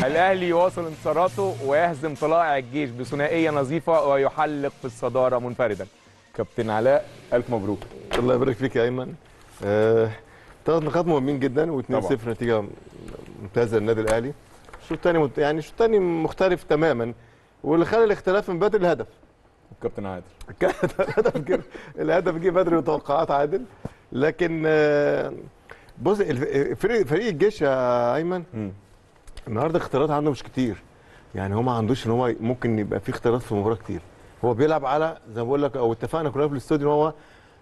الاهلي يواصل انتصاراته ويهزم طلائع الجيش بثنائية نظيفة ويحلق في الصدارة منفردا. كابتن علاء ألف مبروك. الله يبارك فيك يا أيمن. آه، ثلاث نقاط مهمين جدا و2-0 طبعا. نتيجة ممتازة للنادي الأهلي. الشوط الثاني مت- يعني الشوط الثاني مختلف تماما واللي خلى الاختلاف من بدري الهدف. كابتن عادل. الهدف جه الهدف جه بدري وتوقعات عادل. لكن آه، بص فريق فريق الجيش يا أيمن. النهارده اختيارات عنده مش كتير. يعني هو ما عندوش إن هو ممكن يبقى في اختيارات في المباراه كتير. هو بيلعب على زي ما بقول لك أو اتفقنا كلنا في الاستوديو إن هو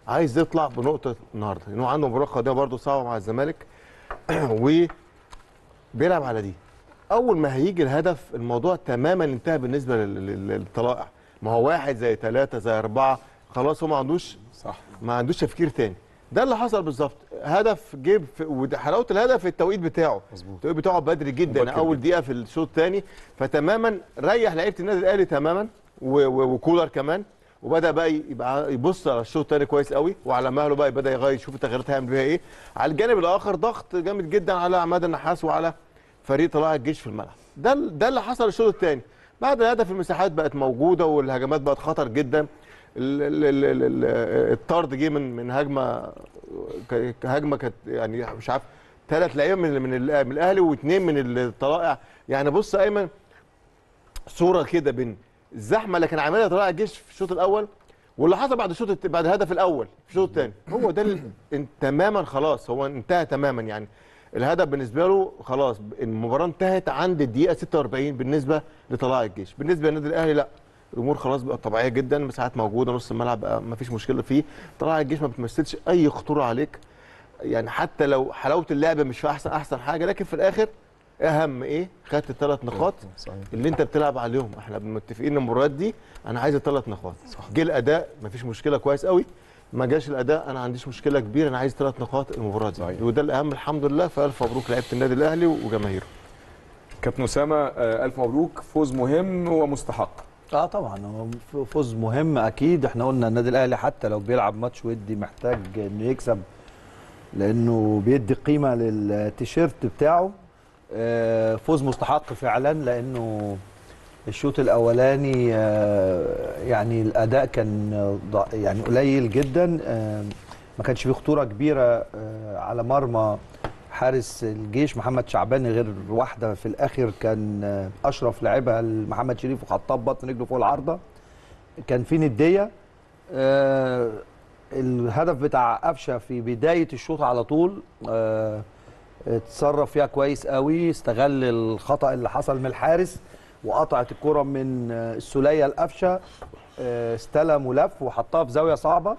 عايز يطلع بنقطة النهارده. إن هو عنده مباراة قادمه برده صعبة مع الزمالك. وبيلعب على دي. أول ما هيجي الهدف الموضوع تماما انتهى بالنسبة لل- لل- للطلائع. ما هو واحد زي ثلاثة زي أربعة خلاص هو ما عندوش صح. ما عندوش تفكير تاني. ده اللي حصل بالظبط. هدف جيب في وده حلاوة الهدف التوقيت بتاعه. مظبوط. التوقيت بتاعه بدري جدا أول. دقيقة في الشوط الثاني. فتماما ريح لعيبة النادي الأهلي تماما وكولر كمان. وبدأ بقى يبقى يبص على الشوط الثاني كويس قوي. وعلى مهله بقى بدأ يغير يشوف التغييرات هيعمل بيها إيه. على الجانب الآخر ضغط جامد جدا على عماد النحاس وعلى فريق طلائع الجيش في الملعب. ده ده اللي حصل الشوط الثاني. بعد الهدف المساحات بقت موجودة والهجمات بقت خطر جدا. ال- ال- ال- ال- ال- الطرد جه من من هجمة هجمة كانت يعني مش عارف ثلاث لعيبة من من الأهلي واثنين من الطلائع يعني بص أيمن صورة كده بين الزحمه اللي كان عاملها طلائع الجيش في الشوط الأول واللي حصل بعد الشوط بعد الهدف الأول في الشوط الثاني هو ده تماما خلاص هو انتهى تماما يعني. الهدف بالنسبة له خلاص المباراة انتهت عند الدقيقة 46 بالنسبة لطلائع الجيش. بالنسبة للنادي الأهلي لا. الأمور خلاص بقت طبيعية جدا المساحات موجوده نص الملعب بقى ما فيش مشكلة فيه. طلائع الجيش ما بتمثلش أي خطورة عليك. يعني حتى لو حلاوة اللعبه مش في احسن أحسن حاجة لكن في الآخر أهم إيه؟ خدت الثلاث نقاط صحيح اللي أنت بتلعب عليهم. إحنا متفقين المباريات دي أنا عايز الثلاث نقاط. جه الأداء مفيش مشكلة كويس قوي. ما جاش الأداء أنا عنديش مشكلة كبيرة أنا عايز ثلاث نقاط المباراة دي. صحيح. وده الأهم الحمد لله. فألف مبروك لعيبة النادي الأهلي وجماهيره. كابتن أسامة آه، ألف مبروك. فوز مهم ومستحق. آه طبعا فوز مهم أكيد. إحنا قلنا النادي الأهلي حتى لو بيلعب ماتش ودي محتاج إنه يكسب لأنه بيدي قيمة للتيشيرت بتاعه. آه، فوز مستحق فعلا لأنه الشوط الأولاني آه، يعني الأداء كان يعني قليل جدا. آه، ما كانش فيه خطورة كبيرة على مرمى. حارس الجيش محمد شعباني غير واحدة في الآخر كان أشرف لعبها لمحمد شريف وخطاه بطن رجله فوق العارضة. كان في ندية آه، الهدف بتاع قفشة في بداية الشوط على طول آه، اتصرف فيها كويس قوي استغل الخطأ اللي حصل من الحارس وقطعت الكرة من آه، السوليه لقفشة آه، استلم ولف وحطها في زاوية صعبة.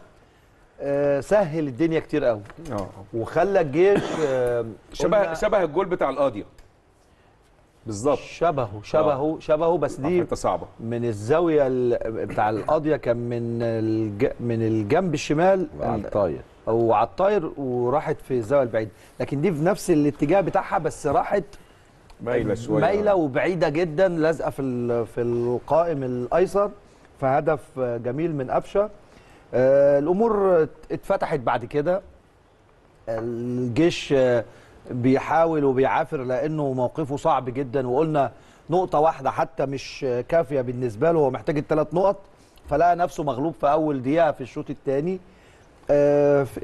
سهل الدنيا كتير قوي. آه. وخلى الجيش آه، شبه شبه الجول بتاع القاضيه بالظبط. شبهه شبهه شبهه بس دي صعبة. من الزاوية ال- بتاع القاضية كان من الج... من الجنب الشمال على الطاير. أو على الطاير وراحت في الزاوية البعيدة. لكن دي في نفس الاتجاه بتاعها بس راحت مايلة شوية. مايلة وبعيدة جدا لازقة في ال- في القائم الأيسر. فهدف جميل من قفشة. آه، الأمور اتفتحت بعد كده. الجيش آه، بيحاول وبيعافر لأنه موقفه صعب جدا. وقلنا نقطة واحدة حتى مش كافية بالنسبة له هو محتاج الثلاث نقط فلقى نفسه مغلوب في أول دقيقة في الشوط الثاني.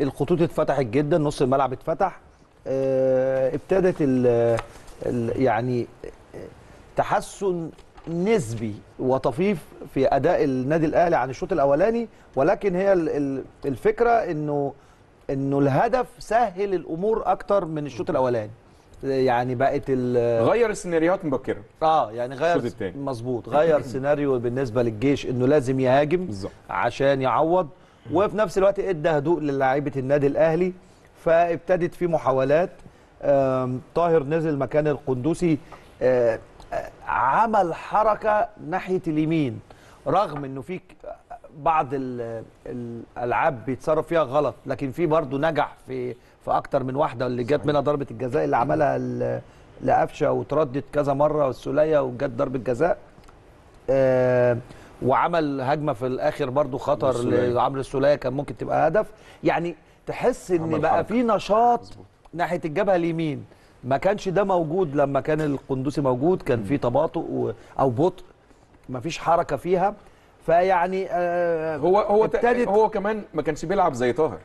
الخطوط اتفتحت جدا نص الملعب اتفتح. آه، ابتدت ال يعني تحسن نسبي وطفيف في أداء النادي الأهلي عن الشوط الأولاني ولكن هي ال- ال- الفكرة انه إنه الهدف سهل الأمور أكتر من الشوط الأولاني. يعني بقت ال- غير السيناريوهات مبكرا آه يعني غير. مظبوط. غير سيناريو بالنسبة للجيش إنه لازم يهاجم بالظبط. عشان يعوض وفي نفس الوقت إدى هدوء للاعيبة النادي الأهلي فابتدت في محاولات. طاهر نزل مكان القندوسي. آه، عمل حركة ناحية اليمين رغم إنه في بعض ال- الألعاب بيتصرف فيها غلط لكن في برضه نجح في في أكتر من واحدة اللي جت منها ضربة الجزاء اللي عملها لقفشة وتردد كذا مرة والسولية وجت ضربة جزاء آه، وعمل هجمة في الآخر برضو خطر. لعمرو السولية كان ممكن تبقى هدف يعني تحس إن بقى. في نشاط. ناحية الجبهة اليمين ما كانش ده موجود لما كان القندوسي موجود كان في تباطؤ و- أو بطء ما فيش حركة فيها فيعني آه هو هو ابتدت- هو كمان ما كانش بيلعب زي طاهر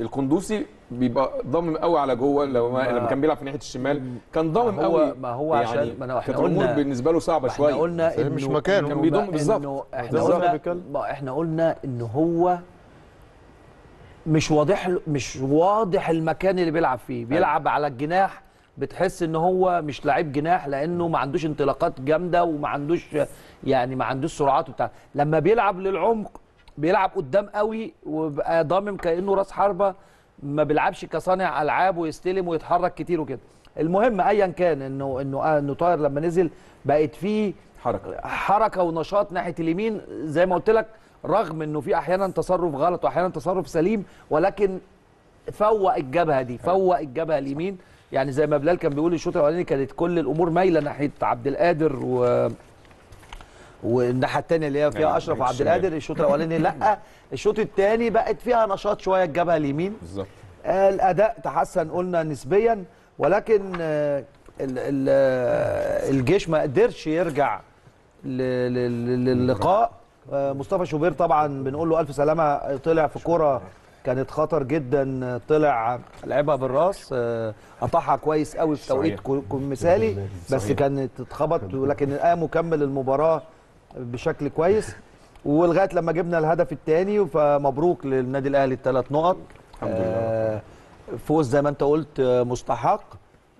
القندوسي بيبقى ضامم قوي على جوه لو ما لما كان بيلعب في ناحية الشمال كان ضامم هو- قوي ما هو عشان- ما أنا- إحنا كانت الأمور قلنا- بالنسبة له صعبة إحنا شوية قلنا بس مش إنه- مكانه. كان بيضم إنه- بالظبط. إنه إحنا بالظبط قلنا. ما إحنا قلنا إن هو مش واضح له- مش واضح المكان اللي بيلعب فيه بيلعب على الجناح بتحس إن هو مش لعيب جناح لأنه ما عندوش انطلاقات جامدة وما عندوش يعني ما عندوش سرعات وبتاع. لما بيلعب للعمق بيلعب قدام قوي وبقى ضامم كأنه راس حربة ما بيلعبش كصانع ألعاب ويستلم ويتحرك كتير وكده. المهم ايا كان انه انه آه إنه طاهر لما نزل بقت فيه حركة. حركة ونشاط ناحية اليمين. زي ما قلت لك رغم إنه في أحيانا تصرف غلط واحيانا تصرف سليم ولكن فوق الجبهة دي فوق الجبهة اليمين. يعني زي ما بلال كان بيقول الشوط الاولاني كانت كل الأمور مايلة ناحية عبد القادر و والناحية الثانية اللي هي فيها أيوة، أشرف وعبد القادر الشوط الاولاني لأ. الشوط الثاني بقت فيها نشاط شوية الجبهة اليمين. بالظبط. آه، الأداء تحسن قلنا نسبيا ولكن آه، ال- ال- آه، الجيش ما قدرش يرجع للقاء. آه، مصطفى شوبير طبعا بنقول له ألف سلامة طلع في كره كانت خطر جدا طلع لعبها بالراس. آه، قطعها كويس قوي في توقيت مثالي بس كانت اتخبط ولكن قام مكمل المباراة بشكل كويس. ولغاية لما جبنا الهدف الثاني فمبروك للنادي الأهلي الثلاث نقط. الحمد لله. آه، فوز زي ما انت قلت آه، مستحق.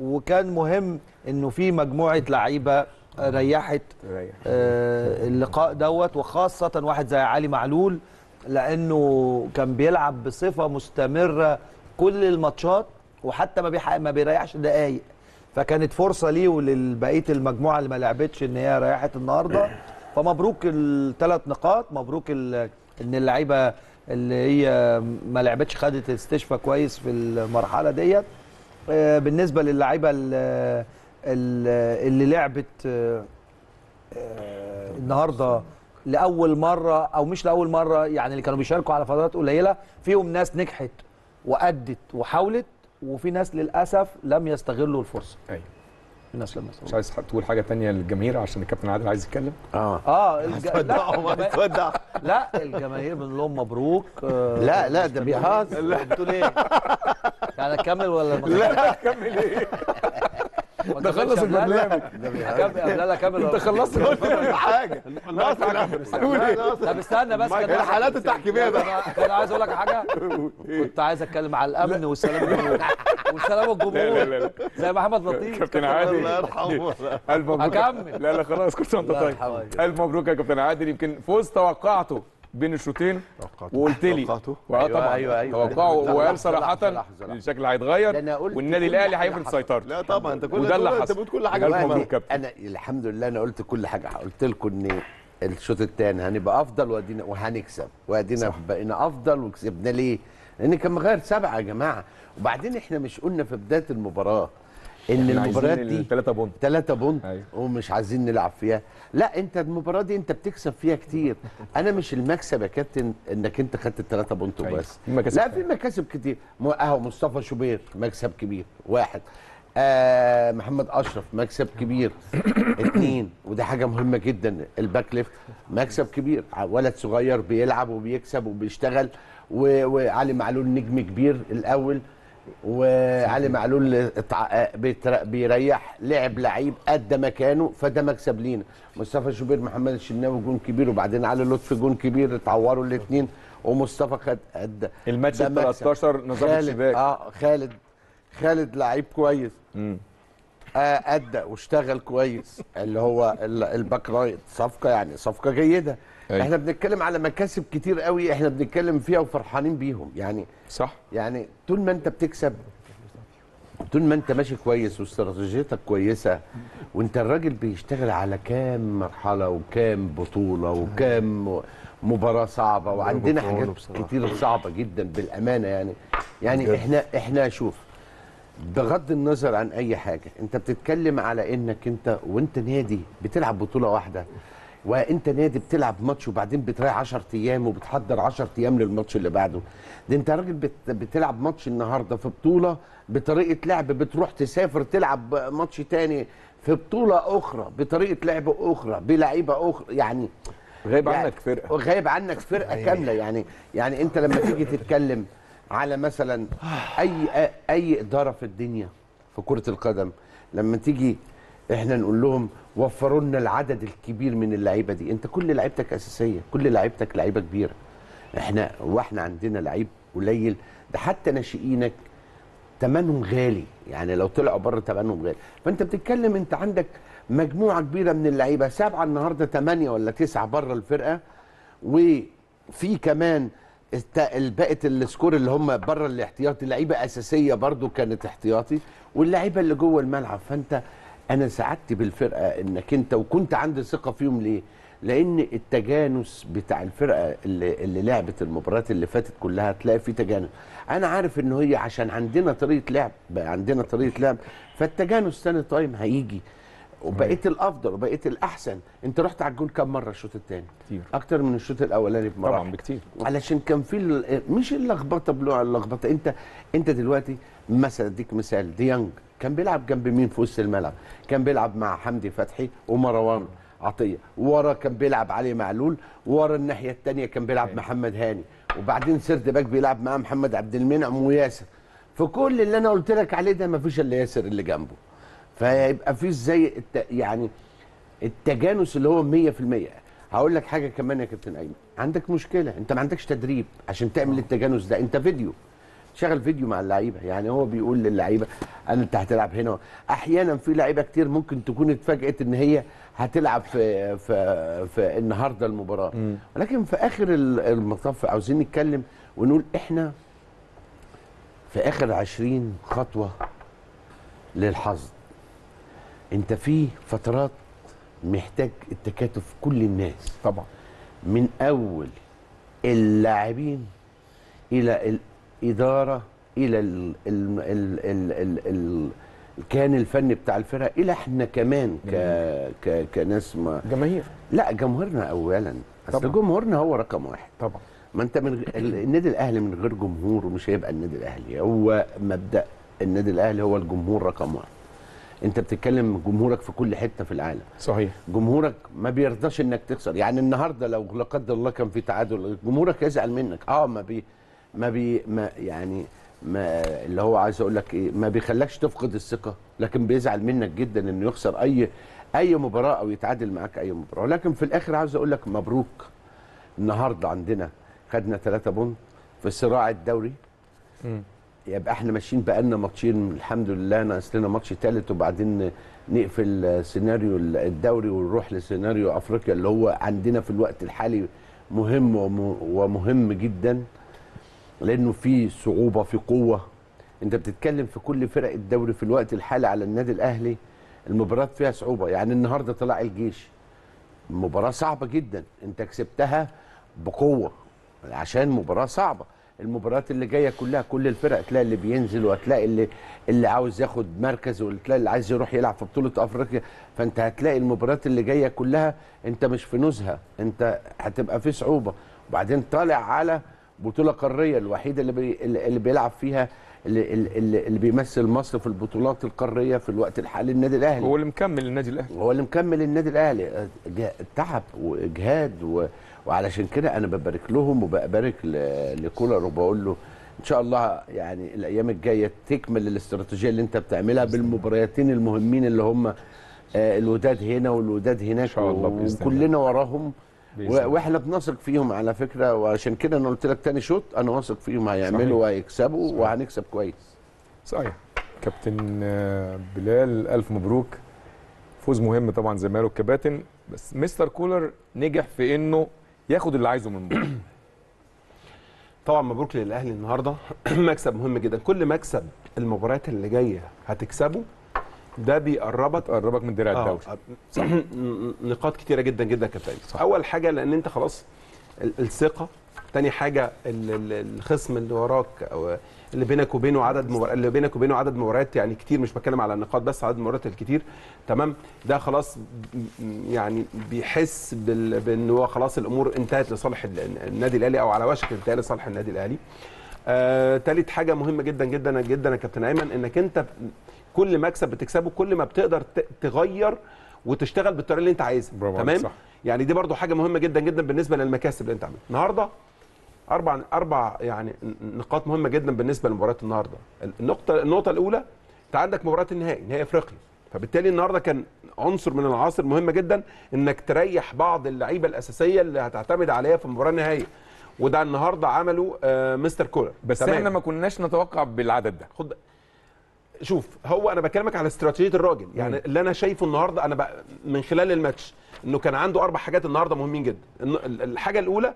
وكان مهم إنه في مجموعة لعيبة ريحت ريح. اللقاء دوت وخاصة واحد زي علي معلول. لأنه كان بيلعب بصفة مستمرة كل الماتشات وحتى ما بيحق ما بيريحش دقايق. فكانت فرصة ليه ولبقيه المجموعة اللي ما لعبتش إن هي ريحت النهارده. فمبروك الثلاث نقاط مبروك ال- إن اللعيبة اللي هي ما لعبتش خدت استشفاء كويس في المرحلة ديت. آه، بالنسبة للعيبة ال- ال- اللي لعبت آه، آه، النهارده لأول مرة أو مش لأول مرة يعني اللي كانوا بيشاركوا على فترات قليلة فيهم ناس نجحت وأدت وحاولت وفي ناس للأسف لم يستغلوا الفرصة. أيوه. في ناس لم يستغلوا. مش عايز تقول حاجة تانية للجماهير عشان الكابتن عادل عايز يتكلم؟ آه. آه الج... لا, لا الجماهير بنقول لهم مبروك آه، لا لا ده بيهزر بتقول إيه؟ يعني أكمل ولا لا كمل إيه؟ ده خلص؟ البرنامج. يا بلال اكمل انت خلصت حاجة. طب استنى بس كان الحالات التحكيمية بقى. كان- كان عايز أقول لك حاجة. كنت عايز أتكلم على الأمن والسلام والسلام لا لا الجمهور. لا لا زي محمد لطيف كابتن الله عادل. يرحمه. ألف مبروك. لا لا خلاص كل سنه وانت الله طيب. ألف مبروك يا كابتن عادل. يمكن فوز توقعته. بين الشوطين وقلت لي أيوة، طبعا أيوة، أيوة. توقعه وقال صراحة. الشكل هيتغير والنادي الأهلي هيفرض. سيطرته لا طبعا أنت كل وده اللي أنت حصل. بتقول كل حاجة أنا الحمد لله أنا قلت كل حاجة قلت لكم إن الشوط الثاني هنبقى أفضل وادينا وهنكسب وأدينا بقينا أفضل وكسبنا ليه؟ لأن كان مغير سبعة يا جماعة وبعدين إحنا مش قلنا في بداية المباراة إن المباريات دي الثلاثه point. ثلاثة point أيوة. ومش عايزين نلعب فيها. لا أنت المباراة دي أنت بتكسب فيها كتير. أنا مش المكسب يا كابتن إنك أنت خدت الثلاثة point أيوة. وبس. مكاسب لا في مكاسب كتير. أهو مصطفى شوبير مكسب كبير. واحد. آه محمد أشرف مكسب كبير. اتنين. وده حاجة مهمة جدا ال back left مكسب كبير. ولد صغير بيلعب وبيكسب وبيشتغل. وعلي معلول نجم كبير الأول. وعلي معلول بيريح لعب لعيب ادى مكانه فده مكسب لينا مصطفى شوبير محمد الشناوي جون كبير وبعدين علي لطفي جون كبير اتعوروا الاثنين ومصطفى خد ادى الماتش ده ال مكسب. 13 نظام خالد الشباك آه خالد خالد لعيب كويس مم. ادى واشتغل كويس اللي هو ال- ال back right. صفقة يعني صفقة جيدة. أيوة. إحنا بنتكلم على مكاسب كتير قوي إحنا بنتكلم فيها وفرحانين بيهم. يعني صح. يعني طول ما أنت بتكسب طول ما أنت ماشي كويس واستراتيجيتك كويسة وأنت الراجل بيشتغل على كام مرحلة وكام بطولة وكام مباراة صعبة وعندنا حاجات. كتير صعبة جدا بالأمانة يعني. يعني إحنا إحنا شوف بغض النظر عن أي حاجة أنت بتتكلم على إنك أنت وأنت نادي بتلعب بطولة واحدة وأنت نادي بتلعب ماتش وبعدين بتريح 10 أيام وبتحضر 10 أيام للماتش اللي بعده. ده أنت راجل بت... بتلعب ماتش النهارده في بطولة بطريقة لعب بتروح تسافر تلعب ماتش تاني في بطولة أخرى بطريقة لعب أخرى بلعيبة أخرى يعني غايب يعني عنك فرقة. غايب عنك فرقة كاملة يعني يعني أنت لما تيجي تتكلم على مثلا أي أي إدارة في الدنيا في كرة القدم لما تيجي إحنا نقول لهم وفروا لنا العدد الكبير من اللعيبة دي. أنت كل لعيبتك أساسية كل لعيبتك لعيبة كبيرة. إحنا وإحنا عندنا لعيب قليل. ده حتى ناشئينك ثمنهم غالي. يعني لو طلعوا بره ثمنهم غالي. فأنت بتتكلم أنت عندك مجموعة كبيرة من اللعيبة. سبعة النهارده ثمانيه ولا تسعة بره الفرقة. وفي كمان بقت السكور اللي هم بره الاحتياطي لعيبة أساسية برضو كانت احتياطي واللعيبة اللي جوه الملعب. فأنت أنا سعدت بالفرقة إنك أنت وكنت عندي ثقة فيهم ليه؟ لأن التجانس بتاع الفرقة اللي, اللي لعبت المباريات اللي فاتت كلها تلاقي في تجانس. أنا عارف إن هي عشان عندنا طريقة لعب عندنا طريقة لعب فالتجانس ثاني تايم هيجي. وبقيت الأفضل وبقيت الأحسن. أنت رحت على الجول كام مرة الشوط الثاني؟ كتير. أكتر من الشوط الأولاني بمراحل. طبعا بكتير. علشان كان في مش اللخبطة بلوع اللخبطة. انت أنت دلوقتي مثلا أديك مثال. ديانج كان بيلعب جنب مين في وسط الملعب؟ كان بيلعب مع حمدي فتحي ومروان عطية. ورا كان بيلعب علي معلول. ورا الناحية الثانية كان بيلعب محمد هاني. وبعدين centre back بيلعب معاه محمد عبد المنعم وياسر. فكل اللي أنا قلت لك عليه ده ما فيش إلا ياسر اللي جنبه. فيبقى في زي الت... يعني التجانس اللي هو 100% هقول لك حاجة كمان يا كابتن أيمن. عندك مشكلة. انت ما عندكش تدريب عشان تعمل التجانس ده. انت فيديو. شغل فيديو مع اللعيبة. يعني هو بيقول للعيبة أنا أنت هتلعب هنا. أحيانا في لعيبة كتير ممكن تكون اتفاجئت إن هي هتلعب في في في النهارده المباراة. ولكن في آخر ال- المطاف عاوزين نتكلم ونقول إحنا في آخر 20 خطوة للحظ. انت في فترات محتاج التكاتف كل الناس. طبعا. من أول اللاعبين إلى الاداره إلى ال ال ال ال ال ال الكيان الفني بتاع الفرقة إلى إحنا كمان ك ك كناس ما. جماهير. لا جمهورنا اولا. أصل. جمهورنا هو رقم واحد. طبعا. ما أنت من النادي الأهلي من غير جمهور مش هيبقى النادي الأهلي. هو مبدأ النادي الأهلي هو الجمهور رقم واحد. انت بتتكلم جمهورك في كل حتة في العالم. صحيح. جمهورك ما بيرضاش انك تخسر. يعني النهارده لو لا قدر الله كان في تعادل جمهورك يزعل منك. آه ما بي ما بي ما يعني ما اللي هو عايز أقول لك إيه ما بيخلكش تفقد الثقة لكن بيزعل منك جدا انه يخسر اي اي مباراة أو يتعادل معاك اي مباراة. ولكن في الآخر عاوز أقول لك مبروك. النهارده عندنا خدنا 3 بونت في صراع الدوري. يبقى إحنا ماشيين بقالنا ماتشين الحمد لله ناقص لنا ماتش ثالث وبعدين نقفل سيناريو الدوري ونروح لسيناريو أفريقيا اللي هو عندنا في الوقت الحالي مهم وم- ومهم جدا لأنه في صعوبة في قوة. أنت بتتكلم في كل فرق الدوري في الوقت الحالي على النادي الأهلي المباراة فيها صعوبة. يعني النهارده طلع الجيش. مباراة صعبة جدا. أنت كسبتها بقوة عشان مباراة صعبة. المباريات اللي جاية كلها كل الفرق تلاقي اللي بينزل وهتلاقي اللي اللي عاوز ياخد مركز وتلاقي اللي عايز يروح يلعب في بطولة أفريقيا. فأنت هتلاقي المباريات اللي جاية كلها أنت مش في نزهة أنت هتبقى في صعوبة. وبعدين طالع على بطولة قارية الوحيدة اللي بي اللي بيلعب فيها اللي, اللي, اللي بيمثل مصر في البطولات القارية في الوقت الحالي النادي الأهلي. هو اللي مكمل النادي الأهلي. هو اللي مكمل النادي الأهلي. تعب وإجهاد و... وعلشان كده أنا ببارك لهم وببارك. لكولر وبقول له إن شاء الله يعني الأيام الجاية تكمل الاستراتيجية اللي أنت بتعملها بالمبارياتين المهمين اللي هم آه، الوداد هنا والوداد هناك إن شاء الله. وكلنا وراهم. وإحنا بنثق فيهم على فكرة وعشان كده أنا قلت لك تاني شوط أنا واثق فيهم هيعملوا وهيكسبوا. وهنكسب كويس صحيح كابتن آه، بلال ألف مبروك فوز مهم طبعا زي ما قالوا الكباتن بس مستر كولر نجح في إنه ياخد اللي عايزه من المباراه طبعا مبروك للاهلي النهارده مكسب مهم جدا. كل مكسب المباريات اللي جاية هتكسبه ده بيقربك قربك من درع آه، الدوري. آه، نقاط كتيرة جدا جدا كابتن. أول حاجة لأن أنت خلاص ال- الثقة. تاني حاجة ال- ال- الخصم اللي وراك أو اللي بينك وبينه عدد مبار... اللي بينك وبينه عدد مباريات يعني كتير مش بتكلم على النقاط بس عدد المباريات الكتير. تمام؟ ده خلاص يعني بيحس بال... بإن هو خلاص الأمور انتهت لصالح ال- النادي الأهلي أو على وشك الانتهاء لصالح النادي الأهلي. آه، تالت حاجة مهمة جدا جدا جدا يا كابتن أيمن إنك أنت كل مكسب بتكسبه كل ما بتقدر تغير وتشتغل بالطريقة اللي أنت عايزها. تمام؟ صح. يعني دي برضو حاجة مهمة جدا جدا بالنسبة للمكاسب اللي أنت عاملها. النهارده أربع أربع يعني نقاط مهمة جدا بالنسبة لمباراة النهارده. النقطة النقطة الأولى أنت عندك مباراة النهائي نهائي إفريقيا. فبالتالي النهارده كان عنصر من العناصر مهمة جدا إنك تريح بعض اللعيبة الأساسية اللي هتعتمد عليها في المباراه النهائيه وده النهارده عمله آه مستر كولر. بس تمام. إحنا ما كناش نتوقع بالعدد ده. خد شوف هو أنا بكلمك على استراتيجية الراجل. يعني اللي أنا شايفه النهارده أنا من خلال الماتش إنه كان عنده أربع حاجات النهارده مهمين جدا. الحاجة الأولى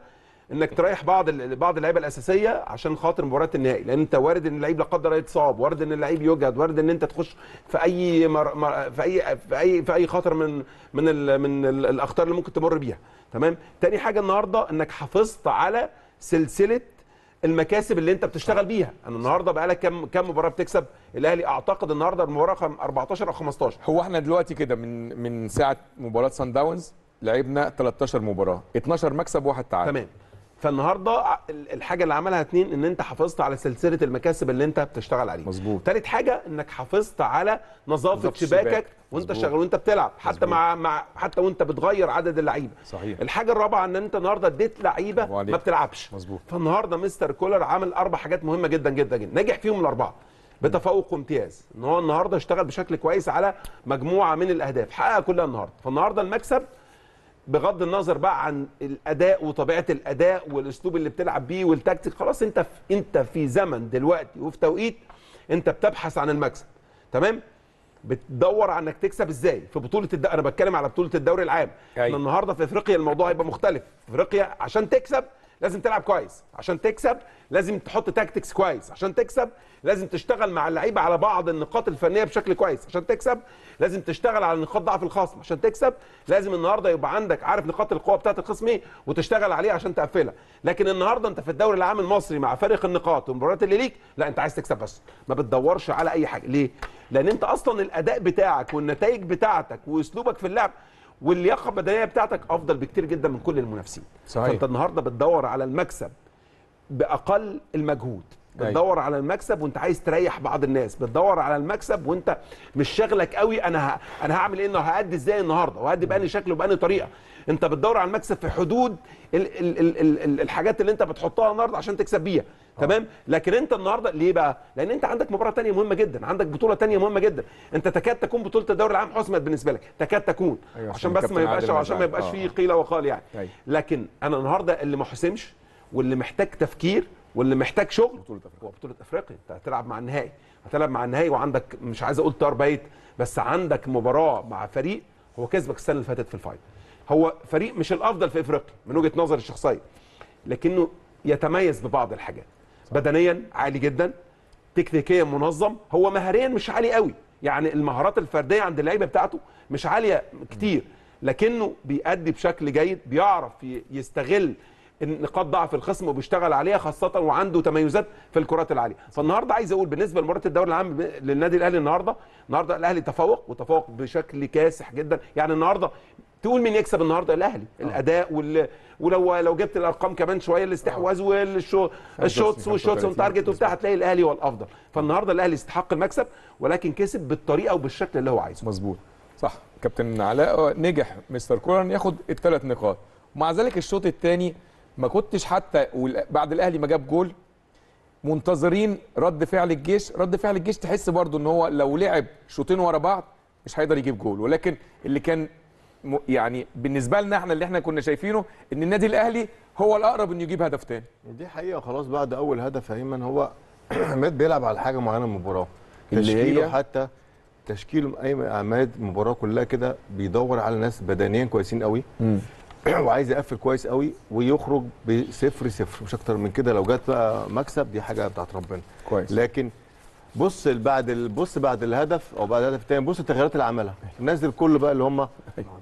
انك تريح بعض بعض اللعيبة الأساسية عشان خاطر مباراة النهائي. لأن انت وارد إن اللعيب لا قدر الله يتصاب وارد إن اللعيب يوجد وارد إن انت تخش في أي مر... مر... في أي في أي في أي خطر من من ال... من ال... الأخطار اللي ممكن تمر بيها. تمام؟ تاني حاجة النهارده إنك حافظت على سلسلة المكاسب اللي انت بتشتغل بيها. أنا النهارده بقى لك كام كام مباراة بتكسب؟ الأهلي أعتقد النهارده المباراة خم- 14 أو 15 هو إحنا دلوقتي كده من من ساعة مباراة سان داونز لعبنا 13 مباراة. 12 مكسب واحد تعادل. تمام. فالنهارده الحاجة اللي عملها اتنين ان انت حافظت على سلسله المكاسب اللي انت بتشتغل عليها مظبوط. تالت حاجة انك حافظت على نظافه شباكك. وانت. شغال وانت بتلعب حتى مظبوط. مع مع حتى وانت بتغير عدد اللعيبة صحيح. الحاجة الرابعة ان انت النهارده اديت لعيبة. ما بتلعبش مظبوط. فالنهارده مستر كولر عمل أربع حاجات مهمة جدا جدا جدا نجح فيهم الاربعة بتفوق وامتياز ان هو النهارده اشتغل بشكل كويس على مجموعة من الأهداف حققها كلها النهارده فالنهارده المكسب بغض النظر بقى عن الأداء وطبيعة الأداء والأسلوب اللي بتلعب بيه والتكتيك خلاص انت في انت في زمن دلوقتي وفي توقيت انت بتبحث عن المكسب تمام؟ بتدور على انك تكسب إزاي؟ في بطولة الد... أنا بتكلم على بطولة الدوري العام. أيوة. النهارده في إفريقيا الموضوع هيبقى مختلف. إفريقيا عشان تكسب لازم تلعب كويس. عشان تكسب لازم تحط تاكتكس كويس. عشان تكسب لازم تشتغل مع اللعيبة على بعض النقاط الفنية بشكل كويس. عشان تكسب لازم تشتغل على نقاط ضعف الخصم. عشان تكسب لازم النهارده يبقى عندك عارف نقاط القوة بتاعت الخصم إيه؟ وتشتغل عليها عشان تقفلها. لكن النهارده أنت في الدوري العام المصري مع فارق النقاط والمباريات اللي ليك لا أنت عايز تكسب بس. ما بتدورش على أي حاجة. ليه؟ لأن أنت أصلا الأداء بتاعك والنتائج بتاعتك وأسلوبك في اللعب واللياقه البدنية بتاعتك أفضل بكتير جدا من كل المنافسين صحيح. فأنت النهارده بتدور على المكسب بأقل المجهود أيوة. بتدور على المكسب وأنت عايز تريح بعض الناس بتدور على المكسب وأنت مش شاغلك قوي أنا ه... أنا هعمل إيه النهارده هأدي إزاي النهارده وهأدي بأني شكل وبأني طريقة أنت بتدور على المكسب في حدود. ال... ال... ال... ال... الحاجات اللي أنت بتحطها النهارده عشان تكسب بيها تمام؟ لكن انت النهارده ليه بقى؟ لأن انت عندك مباراة تانية مهمة جدا عندك بطولة تانية مهمة جدا. انت تكاد تكون بطولة الدوري العام حسمت بالنسبة لك تكاد تكون. أيوة، عشان بس ما يبقاش عشان ما. يبقاش آه. فيه قيل وقال يعني. أيوة. لكن أنا النهارده اللي ما حسمش واللي محتاج تفكير واللي محتاج شغل بطولة أفريقيا. هو بطولة أفريقيا. انت هتلعب مع النهائي. هتلعب مع النهائي وعندك مش عايز أقول طار بايت بس عندك مباراة مع فريق هو كسبك السنة اللي فاتت في الفاينل. هو فريق مش الأفضل في إفريقيا من وجهة نظري الشخصية لكنه يتميز ببعض الحاجات. بدنيا عالي جدا تكتيكيا منظم. هو مهاريا مش عالي قوي. يعني المهارات الفردية عند اللعيبة بتاعته مش عالية كتير لكنه بيأدي بشكل جيد بيعرف يستغل نقاط ضعف الخصم وبيشتغل عليها خاصة وعنده تميزات في الكرات العالية. فالنهارده عايز أقول بالنسبة لمباراة الدوري العام للنادي الأهلي النهارده النهارده الأهلي تفوق وتفوق بشكل كاسح جدا. يعني النهارده تقول مين يكسب النهارده؟ الأهلي. الأداء وال... ولو لو جبت الأرقام كمان شوية الاستحواذ والشو ال shots وال shots 35 وال target وبتاع هتلاقي الأهلي هو الأفضل. فالنهارده الأهلي يستحق المكسب ولكن كسب بالطريقة وبالشكل اللي هو عايزه. مظبوط. صح. كابتن علاء نجح. مستر كولر ياخد الثلاث نقاط. ومع ذلك الشوط الثاني ما كنتش حتى بعد الأهلي ما جاب جول منتظرين رد فعل الجيش. رد فعل الجيش تحس برضو إن هو لو لعب شوطين ورا بعض مش هيقدر يجيب جول. ولكن اللي كان يعني بالنسبة لنا إحنا اللي إحنا كنا شايفينه إن النادي الأهلي هو الأقرب إنه يجيب هدف تاني. دي حقيقة خلاص بعد أول هدف ايمن هو عماد بيلعب على حاجة معينة من المباراه تشكيله هي؟ حتى تشكيل ايمن عماد المباراه كلها كده بيدور على ناس بدنيا كويسين قوي. وعايز يقفل كويس قوي ويخرج بصفر صفر مش أكتر من كده. لو جت بقى مكسب دي حاجة بتاعت ربنا. كويس. لكن بص بعد بص بعد الهدف أو بعد الهدف الثاني بص التغييرات اللي عملها. نزل كل بقى اللي هم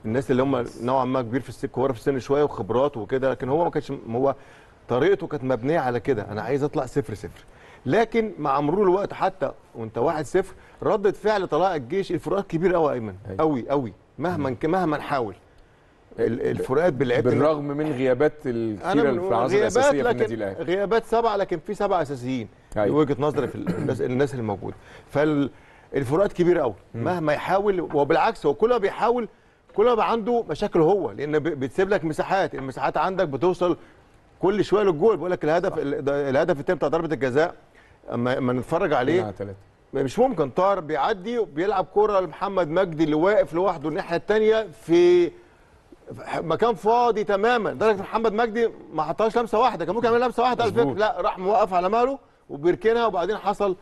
الناس اللي هم نوعا ما كبير في السن كوره في السن شوية وخبرات وكده لكن هو ما كانش هو طريقته كانت مبنية على كده أنا عايز أطلع صفر صفر. لكن مع مرور الوقت حتى وأنت واحد صفر ردة فعل طلائع الجيش الفروقات كبيرة قوي أيمن أيوة. قوي قوي مهما مهما نحاول ال- الفروقات باللعيبه بالرغم من غيابات الكثيره في العناصر الأساسية في النادي الأهلي. غيابات سبعة لكن في سبعة أساسيين أيوة. من وجهة نظري في ال- الناس الناس اللي موجودة. فالفروقات كبيرة قوي مهما يحاول وبالعكس هو كل ما بيحاول كل ما عنده مشاكل هو لأن بتسيب لك مساحات. المساحات عندك بتوصل كل شوية للجول. بقول لك الهدف ال- ده- الهدف التاني بتاع ضربة الجزاء اما نتفرج عليه. مش ممكن. طاهر بيعدي وبيلعب كرة لمحمد مجدي اللي واقف لوحده الناحية التانية في في مكان فاضي تماما. لدرجة محمد مجدي ما حطهاش لمسة واحدة. كان ممكن يعمل لمسة واحدة على لا راح موقف على ماله وبيركنها وبعدين حصل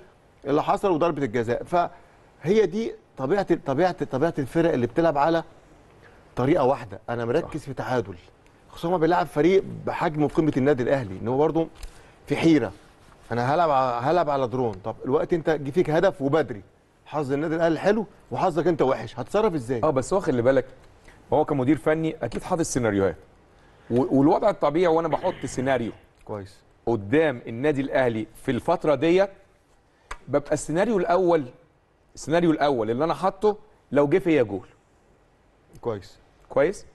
اللي حصل وضربة الجزاء. فهي دي طبيعة طبيعة طبيعة الفرق اللي بتلعب على طريقة واحدة. أنا مركز في تعادل خصوصا بيلعب فريق بحجم وقيمة النادي الأهلي إن هو برضه في حيرة. أنا هلعب هلعب على درون. طب الوقت أنت جه فيك هدف وبدري. حظ النادي الأهلي حلو وحظك أنت وحش. هتصرف إزاي؟ آه بس هو خلي بالك هو كمدير فني أكيد حاطط سيناريوهات. والوضع الطبيعي وأنا بحط سيناريو. كويس. قدام النادي الأهلي في الفترة ديت ببقى السيناريو الأول السيناريو الأول اللي أنا حاطه لو جه فيا جول. كويس. كويس؟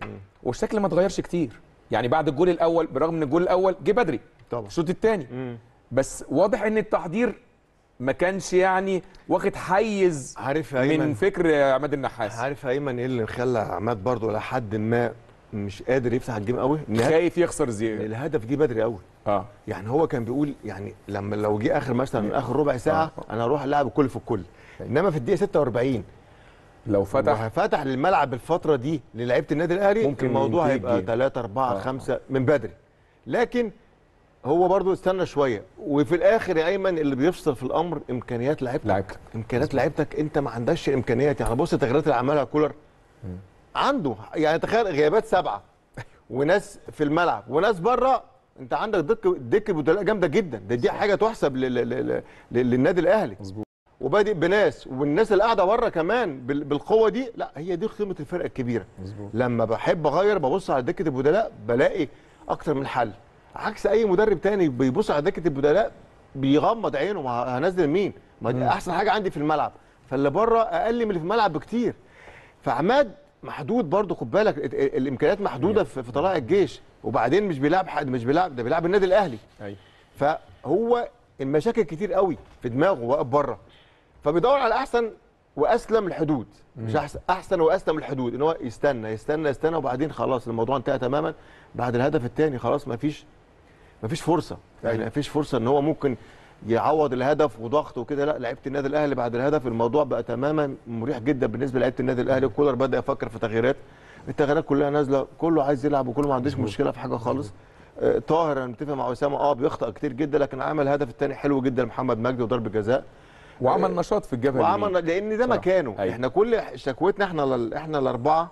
والشكل ما اتغيرش كتير. يعني بعد الجول الأول برغم إن الجول الأول جه بدري. طبعا. الشوط الثاني. بس واضح إن التحضير ما كانش يعني واخد حيز عارف يا من فكر عماد النحاس. عارف يا أيمن إيه اللي خلى عماد برضه لحد ما مش قادر يفتح ال game قوي؟ خايف يخسر زياده الهدف جه بدري قوي آه. يعني هو كان بيقول يعني لما لو جه آخر مثلا آخر ربع ساعة أنا أروح ألعب الكل في الكل إنما في الدقيقة 46 لو فتح وفتح للملعب الفترة دي للعيبة النادي الأهلي ممكن الموضوع هيبقى الجيم. 3 4 آه. 5 من بدري. لكن هو برضو استنى شوية. وفي الآخر يا أيمن اللي بيفصل في الأمر إمكانيات لعيبتك. لعيبتك. إمكانيات لعيبتك. أنت ما عندكش إمكانيات. يعني بص التغييرات اللي عملها كولر. عنده. يعني تخيل غيابات سبعة. وناس في الملعب. وناس بره أنت عندك دك دك بدلاء جامدة جدا. ده دي حاجة تحسب لل- لل- لل- للنادي الأهلي. مظبوط. وبادئ بناس. والناس اللي قاعدة بره كمان بال- بالقوة دي. لا هي دي قيمة الفرقة الكبيرة. مظبوط. لما بحب أغير ببص على دكة البدلاء بلاقي أكتر من حل. عكس أي مدرب تاني بيبص على دكة البدلاء بيغمض عينه ما هنزل مين؟ ما دي أحسن حاجة عندي في الملعب. فاللي بره أقل من اللي في الملعب بكتير. فعماد محدود برضه خد بالك ال- ال- الإمكانيات محدودة في في طلائع الجيش. وبعدين مش بيلعب حد مش بيلعب ده بيلعب النادي الأهلي. أيوه. فهو المشاكل كتير قوي في دماغه واقف بره. فبيدور على أحسن وأسلم الحدود. مش احسن أحسن وأسلم الحدود إن هو يستنى يستنى يستنى وبعدين خلاص الموضوع انتهى تماما. بعد الهدف الثاني خلاص ما فيش ما فيش فرصة. يعني ما فيش فرصة إن هو ممكن يعوض الهدف وضغط وكده. لا لعيبة النادي الأهلي بعد الهدف الموضوع بقى تماما مريح جدا بالنسبة لعيبه النادي الأهلي. كولر بدأ يفكر في تغييرات. التغييرات كلها نازلة. كله عايز يلعب وكله ما عندوش مشكلة في حاجة خالص. آه، طاهر أنا متفق مع أسامة. آه بيخطئ كتير جدا لكن عمل الهدف الثاني حلو جدا لمحمد مجدي وضربه جزاء. وعمل نشاط في الجبهة وعمل. لأن ده. مكانه. أيوة. إحنا كل شكوتنا إحنا إحنا الأربعة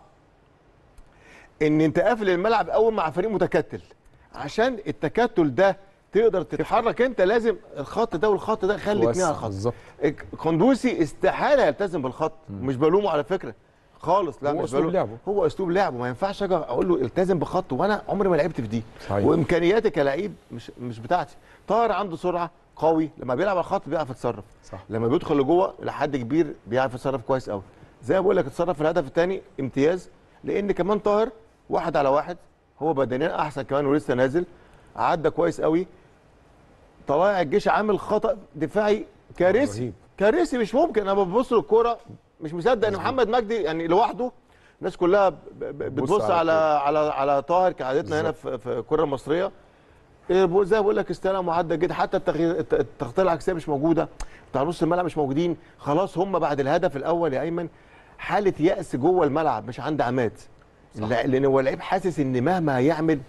إن انت قافل الملعب أول مع فريق متكتل. عشان التكتل ده تقدر تتحرك. انت لازم الخط ده والخط ده خلي وسع اتنين على الخط. بالظبط. قندوسي استحالة يلتزم بالخط. مش بلومه على فكرة. خالص. لا هو مش بلومه. لعبه. هو أسلوب لعبه. ما ينفعش أجي أقول له التزم بخط وأنا عمري ما لعبت في دي. صحيح. وإمكانياتي كلاعب مش مش بتاعتي. طاهر عنده سرعة قوي. لما بيلعب على الخط بيعرف يتصرف. صح. لما بيدخل لجوه لحد كبير بيعرف يتصرف كويس قوي زي ما بقول لك اتصرف في الهدف الثاني امتياز. لأن كمان طاهر واحد على واحد. هو بدنيا أحسن كمان ولسه نازل. عدى كويس قوي. طلائع الجيش عامل خطأ دفاعي كارثي. كارثي مش ممكن. أنا ببص للكوره مش مصدق إن محمد مجدي يعني لوحده الناس كلها بتبص على على على على طاهر كعادتنا هنا في في الكرة المصرية. إيه زي ما بقول لك استلم وعدى جدا. حتى التغطية العكسية مش موجودة. بتاع نص الملعب مش موجودين. خلاص هم بعد الهدف الأول يا أيمن حالة يأس جوه الملعب مش عند عماد. لا- لأن هو اللعيب حاسس إن مهما هيعمل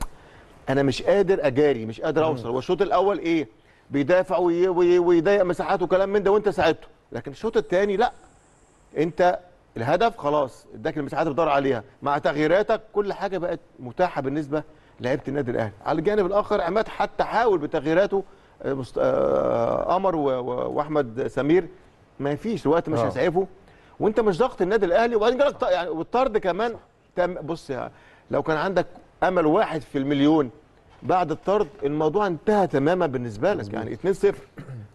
أنا مش قادر أجاري مش قادر أوصل. هو الشوط الأول إيه؟ بيدافع وي- وي- ويضيق مساحات وكلام من ده وأنت ساعدته. لكن الشوط الثاني لا. أنت الهدف خلاص إداك المساحات اللي بتدور عليها. مع تغييراتك كل حاجة بقت متاحة بالنسبة لعيبة النادي الأهلي. على الجانب الآخر عماد حتى حاول بتغييراته آه، آه، قمر وأحمد سمير. ما فيش الوقت مش آه. هيسعفه. وأنت مش ضغط النادي الأهلي وبعدين جالك يعني والطرد كمان تم. بص يا لو كان عندك أمل واحد في المليون بعد الطرد الموضوع انتهى تماما بالنسبة لك. يعني 2-0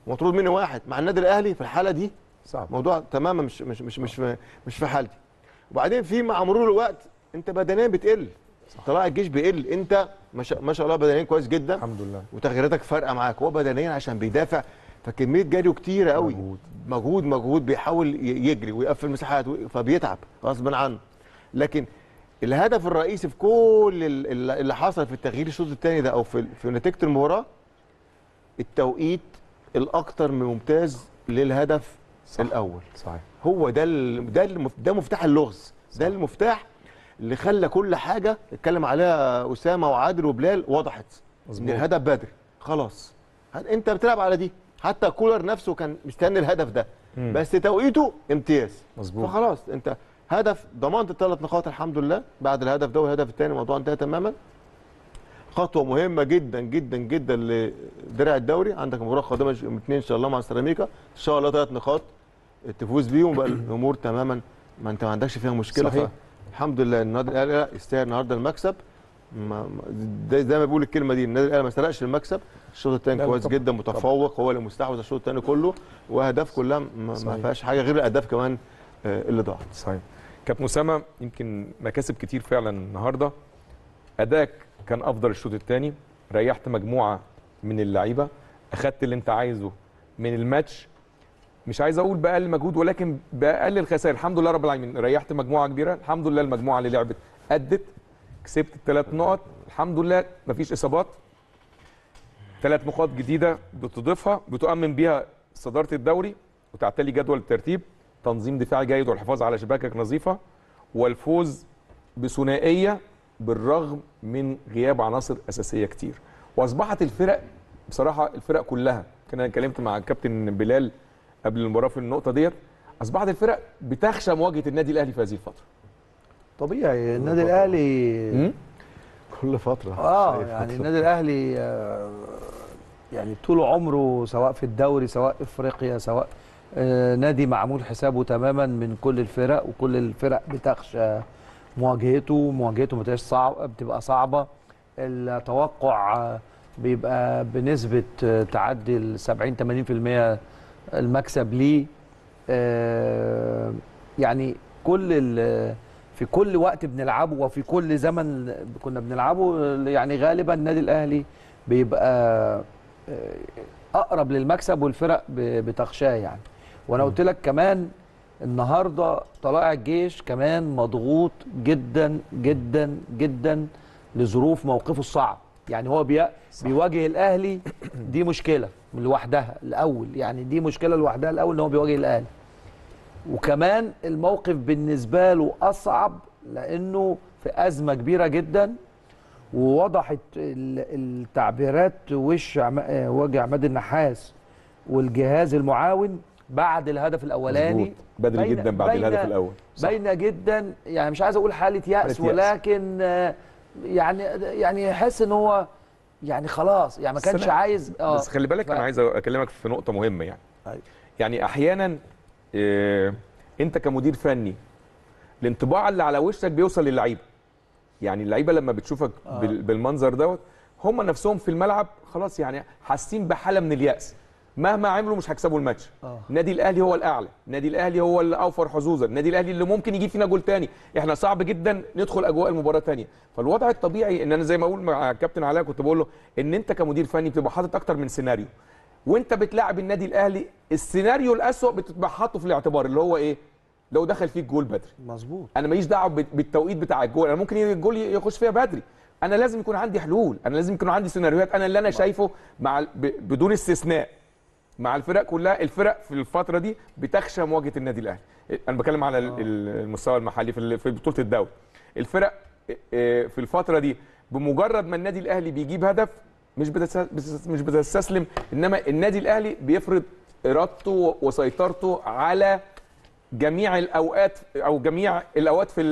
مطرود مني واحد. مع النادي الأهلي في الحالة دي صعب. موضوع تماما مش مش مش مش في مش في حالتي. وبعدين في مع مرور الوقت انت بدنيا بتقل. طلائع الجيش بيقل. انت ما شاء ما شاء الله بدنيا كويس جدا. الحمد لله. وتغييراتك فارقة معاك. هو بدنيا عشان بيدافع فكمية جريه كتيرة قوي. مجهود. مجهود مجهود بيحاول يجري ويقفل مساحات فبيتعب غصب عنه. لكن الهدف الرئيسي في كل ال- ال- اللي حصل في التغيير الشوط الثاني ده أو في في نتيجة المباراه التوقيت الاكثر من ممتاز للهدف صح. الأول. صحيح. هو ده ده ده مفتاح اللغز. ده المفتاح اللي خلى كل حاجة اتكلم عليها أسامة وعادل وبلال وضحت إن مظبوط. الهدف بدري. خلاص. أنت بتلعب على دي؟ حتى كولر نفسه كان مستني الهدف ده. مم. بس توقيته امتياز. مظبوط. فخلاص أنت هدف ضمنت الثلاث نقاط الحمد لله بعد الهدف ده والهدف الثاني الموضوع انتهى تماما. خطوة مهمة جدا جدا جدا لدرع الدوري. عندك مباراة قادمة يوم اثنين إن شاء الله مع سيراميكا. إن شاء الله ثلاث نقاط تفوز بيهم بقى الأمور تماما. ما أنت ما عندكش فيها مشكلة صحيح. الحمد لله النادي الأهلي لا، يستاهل النهارده المكسب. ما زي ما بيقول الكلمة دي النادي الأهلي ما سرقش المكسب. الشوط الثاني كويس. جدا متفوق هو اللي مستحوذ الشوط الثاني كله. وأهداف كلها ما-. فيهاش حاجة غير الأهداف كمان آه، اللي ضاعت. صحيح. كابتن أسامة يمكن مكاسب كتير فعلا النهارده. أداك كان أفضل الشوط الثاني ريحت مجموعة من اللعيبة. أخدت اللي أنت عايزه من الماتش. مش عايز أقول بأقل مجهود ولكن بأقل الخسائر. الحمد لله رب العالمين. ريحت مجموعة كبيرة. الحمد لله المجموعة اللي لعبت أدت. كسبت الثلاث نقط. الحمد لله مفيش إصابات. ثلاث نقاط جديدة بتضيفها بتؤمن بيها صدارة الدوري وتعتلي جدول الترتيب. تنظيم دفاعي جيد والحفاظ على شباكك نظيفة والفوز بثنائية بالرغم من غياب عناصر أساسية كتير. وأصبحت الفرق بصراحة الفرق كلها كان أنا اتكلمت مع الكابتن بلال قبل المباراة في النقطة ديت أصبحت الفرق بتخشى مواجهة النادي الأهلي في هذه الفترة. طبيعي النادي الأهلي كل فترة. آه يعني. النادي الأهلي آه، يعني طول عمره سواء في الدوري سواء إفريقيا سواء نادي معمول حسابه تماما من كل الفرق وكل الفرق بتخشى مواجهته مواجهته بتبقى صعبه بتبقى صعبة. التوقع آه، بيبقى بنسبة آه، تعدي ال 70 80% المكسب ليه. آه، يعني كل في كل وقت بنلعبه وفي كل زمن كنا بنلعبه يعني غالبا النادي الأهلي بيبقى آه، أقرب للمكسب والفرق بتخشاه يعني. وأنا قلت لك كمان النهارده طلائع الجيش كمان مضغوط جدا جدا جدا لظروف موقفه الصعب. يعني هو بي... بيواجه الأهلي دي مشكلة لوحدها الأول. يعني دي مشكلة لوحدها الأول إن هو بيواجه الأهلي. وكمان الموقف بالنسبة له أصعب لأنه في أزمة كبيرة جدا ووضحت ال- التعبيرات وش عم... آه، وجه عماد النحاس والجهاز المعاون بعد الهدف الأولاني. بدري جدا بعد باينة- الهدف الأول صح. باينه جدا يعني مش عايز أقول حالة يأس. ولكن آه، يعني يعني يحس إن هو يعني خلاص يعني ما كانش عايز آه بس خلي بالك ف- أنا عايز أكلمك في نقطة مهمة يعني أيوة. يعني أحيانا آه، أنت كمدير فني الانطباع اللي على وشك بيوصل للعيبة يعني اللعيبة لما بتشوفك آه. بال- بالمنظر دوت هم نفسهم في الملعب خلاص يعني حاسين بحالة من اليأس مهما عملوا مش هيكسبوا الماتش. آه. النادي الأهلي هو الأعلى. النادي الأهلي هو الاوفر حظوظا. النادي الأهلي اللي ممكن يجيب فينا جول تاني. إحنا صعب جدا ندخل أجواء المباراة تانية. فالوضع الطبيعي إن أنا زي ما أقول مع الكابتن علاء كنت بقول له إن أنت كمدير فني بتبقى حاطط أكتر من سيناريو. وأنت بتلاعب النادي الأهلي السيناريو الأسوأ بتبقى حاطه في الاعتبار اللي هو إيه؟ لو دخل فيك جول بدري. مظبوط. أنا ماليش دعوة بال- بالتوقيت بتاع الجول. أنا ممكن الجول يخش فيها بدري. أنا لازم يكون عندي حلول. أنا لازم يكون عندي سيناريوهات. أنا اللي أنا شايفه مع بدون استثناء. مع الفرق كلها الفرق في الفترة دي بتخشى مواجهه النادي الأهلي. أنا بتكلم على ال- المستوى المحلي في في بطولة الدوري. الفرق آه، في الفترة دي بمجرد ما النادي الأهلي بيجيب هدف مش مش بتستسلم إنما النادي الأهلي بيفرض إرادته وسيطرته على جميع الأوقات أو جميع الأوقات في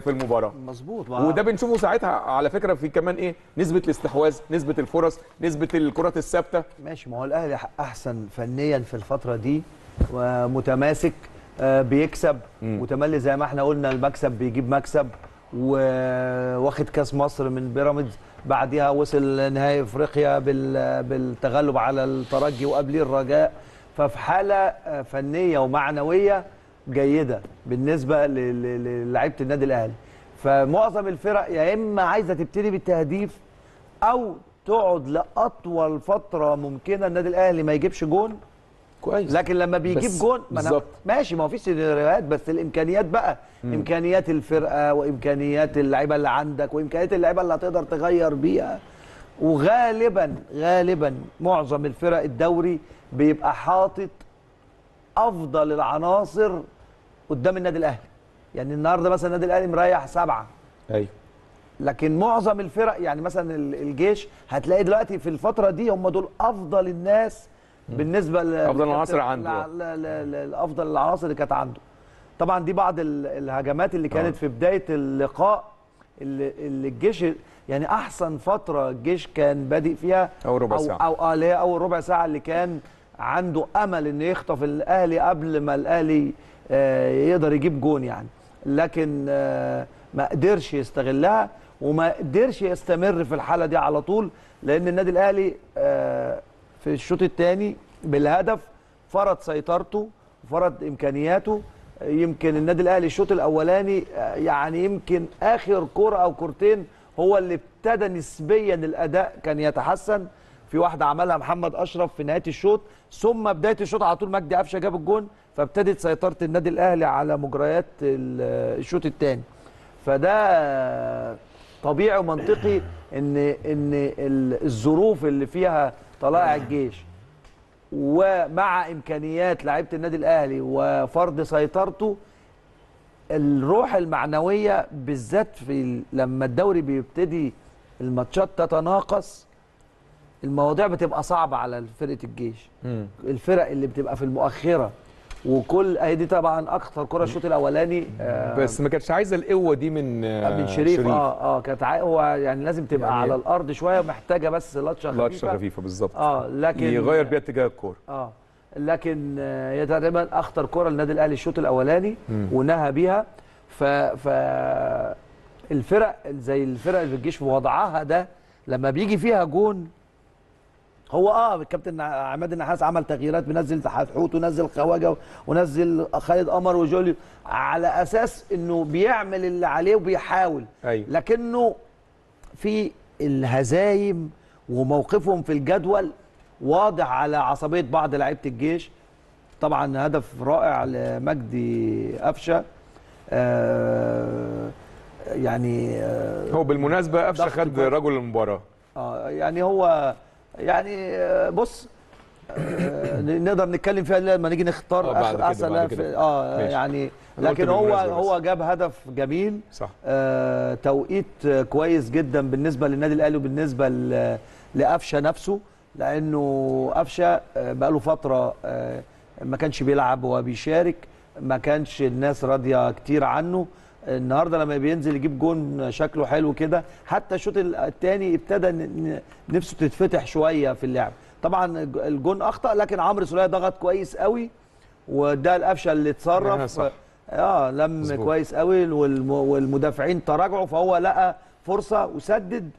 في المباراة. مظبوط. وده بنشوفه ساعتها على فكرة في كمان إيه؟ نسبة الاستحواذ نسبة الفرص نسبة الكرات الثابتة. ماشي. ما هو الأهلي أحسن فنيا في الفترة دي ومتماسك آه، بيكسب. متملي زي ما إحنا قلنا المكسب بيجيب مكسب وواخد كاس مصر من بيراميدز بعدها وصل نهائي إفريقيا بال- بالتغلب على الترجي وقبليه الرجاء. ففي حالة آه، فنية ومعنوية جيدة بالنسبة للاعيبه النادي الأهلي. فمعظم الفرق يا إما عايزة تبتدي بالتهديف أو تقعد لأطول فترة ممكنة النادي الأهلي ما يجيبش جون. كويس. لكن لما بيجيب جون ما. ماشي ما هو في سيناريوهات بس الإمكانيات بقى. مم. إمكانيات الفرقة وإمكانيات اللعيبة اللي عندك وإمكانيات اللعيبة اللي هتقدر تغير بيها. وغالبا غالبا معظم الفرق الدوري بيبقى حاطط أفضل العناصر قدام النادي الأهلي. يعني النهارده مثلا النادي الأهلي مريح سبعة. أيوه. لكن معظم الفرق يعني مثلا ال- الجيش هتلاقي دلوقتي في الفترة دي هم دول أفضل الناس بالنسبة ل أفضل العناصر عنده. ل- ل- ل- لافضل العناصر اللي كانت عنده. طبعا دي بعض ال- الهجمات اللي كانت في بداية اللقاء اللي, اللي الجيش يعني أحسن فترة الجيش كان بادئ فيها أول ربع أو ساعة. أو آه اللي هي أول ربع ساعة اللي كان عنده أمل إنه يخطف الأهلي قبل ما الأهلي آه، يقدر يجيب جون يعني. لكن آه، ما قدرش يستغلها وما قدرش يستمر في الحالة دي على طول لأن النادي الأهلي آه، في الشوط الثاني بالهدف فرض سيطرته فرض إمكانياته. يمكن النادي الأهلي الشوط الأولاني يعني يمكن آخر كرة أو كورتين هو اللي ابتدى نسبيا الأداء كان يتحسن. في واحدة عملها محمد أشرف في نهاية الشوط ثم بداية الشوط على طول مجدي قفشة جاب الجون فابتدت سيطرة النادي الأهلي على مجريات ال- الشوط الثاني فده طبيعي ومنطقي ان إن ال- الظروف اللي فيها طلائع الجيش ومع إمكانيات لعيبة النادي الأهلي وفرض سيطرته الروح المعنوية بالذات في لما الدوري بيبتدي الماتشات تتناقص المواضيع بتبقى صعبة على فرقة الجيش. مم. الفرق اللي بتبقى في المؤخرة. وكل اهي دي طبعا أكتر كرة الشوط الأولاني آه بس ما كانتش عايزة القوة دي من آه، من شريف, آه آه كانت هو يعني لازم تبقى يعني- على الأرض شوية محتاجه بس لطشة خفيفة. لطشة خفيفة بالظبط. آه لكن يغير بيها اتجاه الكورة. آه لكن آه، هي تقريبا أخطر كره للنادي الأهلي الشوط الأولاني ونهى بيها. ف ف الفرق زي الفرق اللي بتجيش في وضعها ده لما بيجي فيها جون هو آه الكابتن عماد النحاس عمل تغييرات بنزل حتحوت ونزل خواجة ونزل خالد قمر وجوليو على أساس إنه بيعمل اللي عليه وبيحاول. أيوه. لكنه في الهزايم وموقفهم في الجدول واضح على عصبية بعض لعيبة الجيش. طبعا هدف رائع لمجدي قفشة. آه يعني آه هو بالمناسبة قفشة خد. رجل المباراة. آه يعني هو يعني آه، بص آه، نقدر نتكلم فيها لما نيجي آه، نختار آخر كده، أحسن آه ماشي. يعني لكن هو. هو جاب هدف جميل صح آه توقيت آه، كويس جدا بالنسبة للنادي الأهلي وبالنسبة لقفشة نفسه لأنه قفشة آه، بقاله فترة آه، ما كانش بيلعب وبيشارك ما كانش الناس راضية كتير عنه النهارده لما بينزل يجيب جون شكله حلو كده حتى الشوط الثاني ابتدى نفسه تتفتح شوية في اللعب طبعا الج- الجون أخطأ لكن عمرو سولية ضغط كويس قوي وده القفشة اللي آه، اتصرف. آه لم مظبوط. كويس قوي والم والمدافعين تراجعوا فهو لقى فرصة وسدد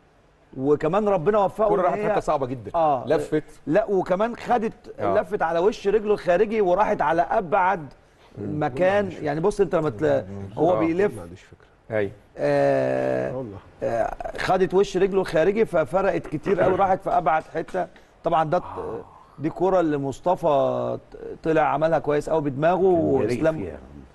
وكمان ربنا وفقه إن راحت حتة صعبة جدا آه لفت لا وكمان خدت آه. لفت على وش رجله الخارجي وراحت على أبعد مكان يعني بص انت لما هو آه. بيلف. ما عنديش فكرة. أيوه آه والله. آه، خدت وش رجله الخارجي ففرقت كتير قوي راحت في أبعد حتة. طبعا ده دي كرة اللي مصطفى طلع عملها كويس قوي بدماغه وإسلام.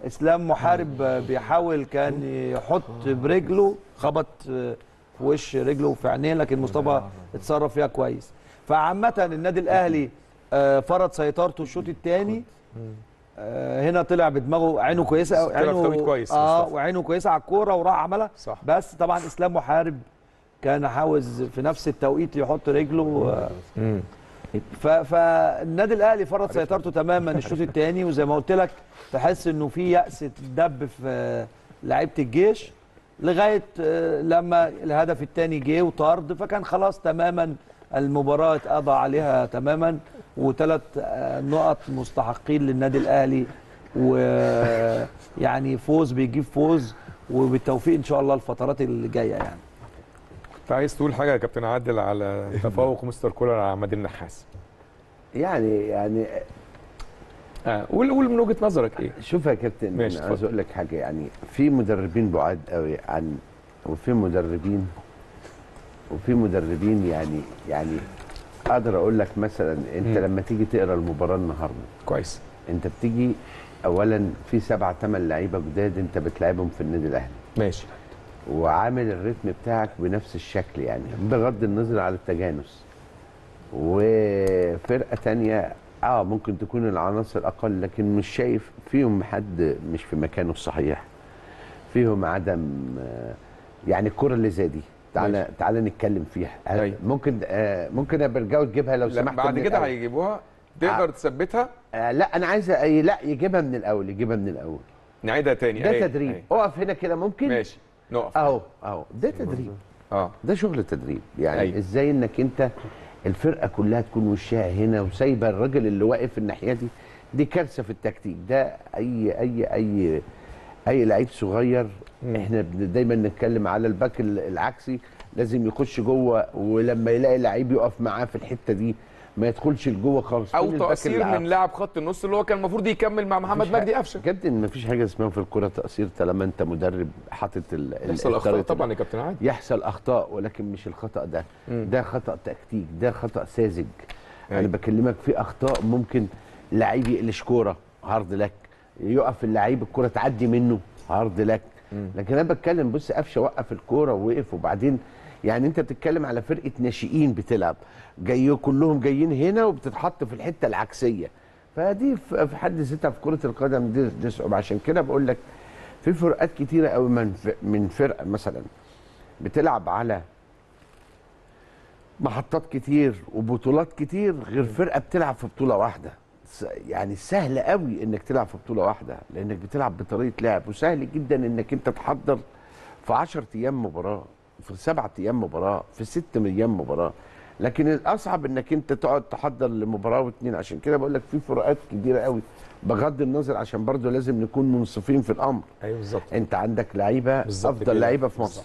إسلام محارب بيحاول كان يحط برجله خبط في وش رجله وفي عينيه لكن مصطفى اتصرف فيها كويس. فعامة النادي الأهلي آه، فرض سيطرته الشوط الثاني. هنا طلع بدماغه عينه كويسة قوي طلع في توقيت كويس آه. وعينه كويسة على الكورة وراح عملها صح. بس طبعا إسلام محارب كان عاوز في نفس التوقيت يحط رجله آه، فالنادي الأهلي فرض سيطرته تماما الشوط الثاني وزي ما قلت لك تحس إنه في يأس دب في لعيبة الجيش لغاية آه، لما الهدف الثاني جه وطرد فكان خلاص تماما المباراة اتقضى عليها تماما وثلاث نقط مستحقين للنادي الأهلي. ويعني فوز بيجيب فوز. وبالتوفيق إن شاء الله الفترات اللي جاية يعني. أنت عايز تقول حاجة يا كابتن عادل على تفوق مستر كولر على عماد النحاس؟ يعني يعني آه قول قول من وجهة نظرك إيه؟ شوف يا كابتن ماشي، أنا عايز. أقول لك حاجة. يعني في مدربين بعاد قوي عن وفي مدربين وفي مدربين يعني يعني أقدر أقول لك مثلا أنت مم. لما تيجي تقرأ المباراة النهارده. كويس. أنت بتيجي اولا في سبعة ثمان لعيبة جداد أنت بتلعبهم في النادي الأهلي. ماشي. وعامل الريتم بتاعك بنفس الشكل يعني بغض النظر على التجانس. وفرقة تانية آه ممكن تكون العناصر أقل لكن مش شايف فيهم حد مش في مكانه الصحيح. فيهم عدم آه، يعني الكرة اللي زي دي. تعالى تعالى نتكلم فيها. هل- أيوة. ممكن آه ممكن يا برجاوي تجيبها لو سمحت بعد كده. هيجيبوها. تقدر تثبتها؟ آه لا أنا عايز أي- لا يجيبها من الأول يجيبها من الأول. نعيدها تاني. ده أهي، تدريب. أقف هنا كده ممكن؟ ماشي. نقف. أهو أهو. ده تدريب. آه. ده شغل تدريب. يعني. أيوة. إزاي إنك أنت الفرقة كلها تكون وشها هنا وسايبة الراجل اللي واقف الناحية دي؟ دي كارثة في التكتيك. ده أي أي أي أي لعيب صغير. إحنا دايما نتكلم على الباك ال- العكسي لازم يخش جوه ولما يلاقي لعيب يقف معاه في الحتة دي ما يدخلش لجوه خالص. أو تقصير من لاعب خط النص اللي هو كان المفروض يكمل مع محمد مجدي قفشه. كابتن ما فيش حاجة اسمها في الكوره تقصير طالما أنت مدرب حاطط يحصل أخطاء طبعا يا كابتن عادل. يحصل أخطاء ولكن مش الخطأ ده. مم. ده خطأ تكتيك ده خطأ ساذج. أيوة. أنا بكلمك في أخطاء ممكن لعيب يقلش كورة عرض لك. يقف اللعيب الكورة تعدي منه عرض لك. لكن أنا بتكلم بص قفشة وقف الكورة ووقف وبعدين يعني أنت بتتكلم على فرقة ناشئين بتلعب. جاي كلهم جايين هنا وبتتحط في الحتة العكسية. فدي في حد ذاتها في كرة القدم دي, دي صعوبه عشان كده بقول لك في فرقات كتيرة قوي من من فرقه مثلا بتلعب على محطات كتير وبطولات كتير غير فرقة بتلعب في بطولة واحدة. يعني سهل قوي إنك تلعب في بطولة واحدة لإنك بتلعب بطريقة لعب وسهل جدا إنك أنت تحضر في 10 أيام مباراة في سبعة أيام مباراة في ست أيام مباراة. لكن الأصعب إنك أنت تقعد تحضر لمباراة واثنين عشان كده بقول لك في فروقات كتيره قوي بغض النظر عشان برضو لازم نكون منصفين في الأمر. أيوه بالظبط. أنت عندك لعيبة أفضل. لعيبة في مصر.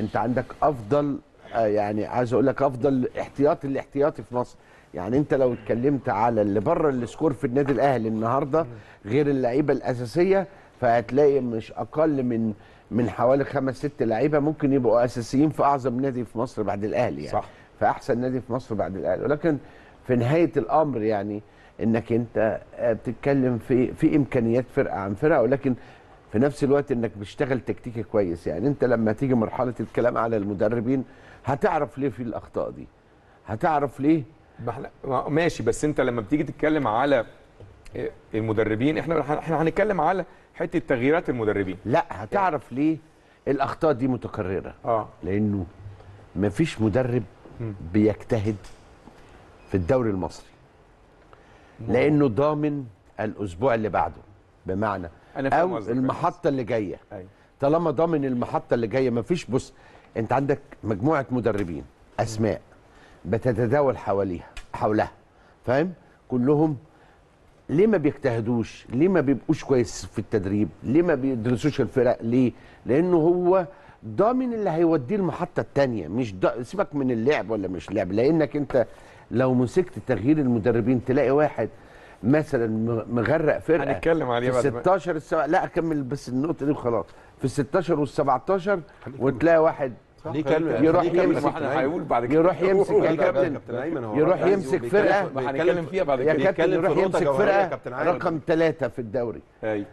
أنت عندك أفضل آه، يعني عايز أقول لك أفضل احتياطي الاحتياطي في مصر. يعني انت لو اتكلمت على اللي بره السكور في النادي الاهلي النهارده غير اللعيبه الاساسيه فهتلاقي مش أقل من من حوالي خمس ست لعيبه ممكن يبقوا أساسيين في أعظم نادي في مصر بعد الأهلي يعني. صح. في أحسن نادي في مصر بعد الأهلي. ولكن في نهاية الأمر يعني إنك أنت آه، بتتكلم في في إمكانيات فرقة عن فرقة ولكن في نفس الوقت إنك بتشتغل تكتيكي كويس يعني. أنت لما تيجي مرحلة الكلام على المدربين هتعرف ليه في الأخطاء دي؟ هتعرف ليه ماشي بس انت لما بتيجي تتكلم على المدربين إحنا إحنا هنتكلم على حتة تغييرات المدربين. لا هتعرف ليه الأخطاء دي متكررة؟ آه. لأنه مفيش مدرب بيجتهد في الدوري المصري. لأنه ضامن الأسبوع اللي بعده بمعنى أنا أو المحطة اللي جاية. أيوه. طالما ضامن المحطة اللي جاية مفيش بص أنت عندك مجموعة مدربين أسماء. بتتداول حواليها حولها فاهم؟ كلهم ليه ما بيجتهدوش؟ ليه ما بيبقوش كويس في التدريب؟ ليه ما بيدرسوش الفرق؟ ليه؟ لأنه هو ضامن اللي هيوديه المحطة الثانية مش دا... سيبك من اللعب ولا مش لعب لأنك أنت لو مسكت تغيير المدربين تلاقي واحد مثلا مغرق فرقة هنتكلم عليه بعد ما- 16 السبع... لا اكمل بس النقطة دي وخلاص. في ال 16 وال 17 وتلاقي واحد ليه كلمة يروح يمسك- هيقول بعد كده. يروح يمسك لا، يا لا، لا، كابتن كابتن أيمن هو يروح يمسك. ما هنتكلم فيها بعد يا كده. كابتن بيتكلم يروح يمسك فرقة. رقم ثلاثة في الدوري.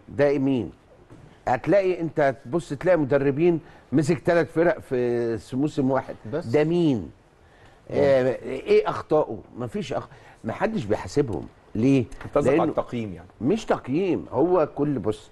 ده مين؟ هتلاقي انت تبص تلاقي مدربين مسك ثلاث فرق في موسم واحد. بس. ده مين؟ آه إيه اخطائه؟ مفيش أخ... ما حدش بيحاسبهم. ليه؟ على التقييم يعني. مش تقييم. هو كل بص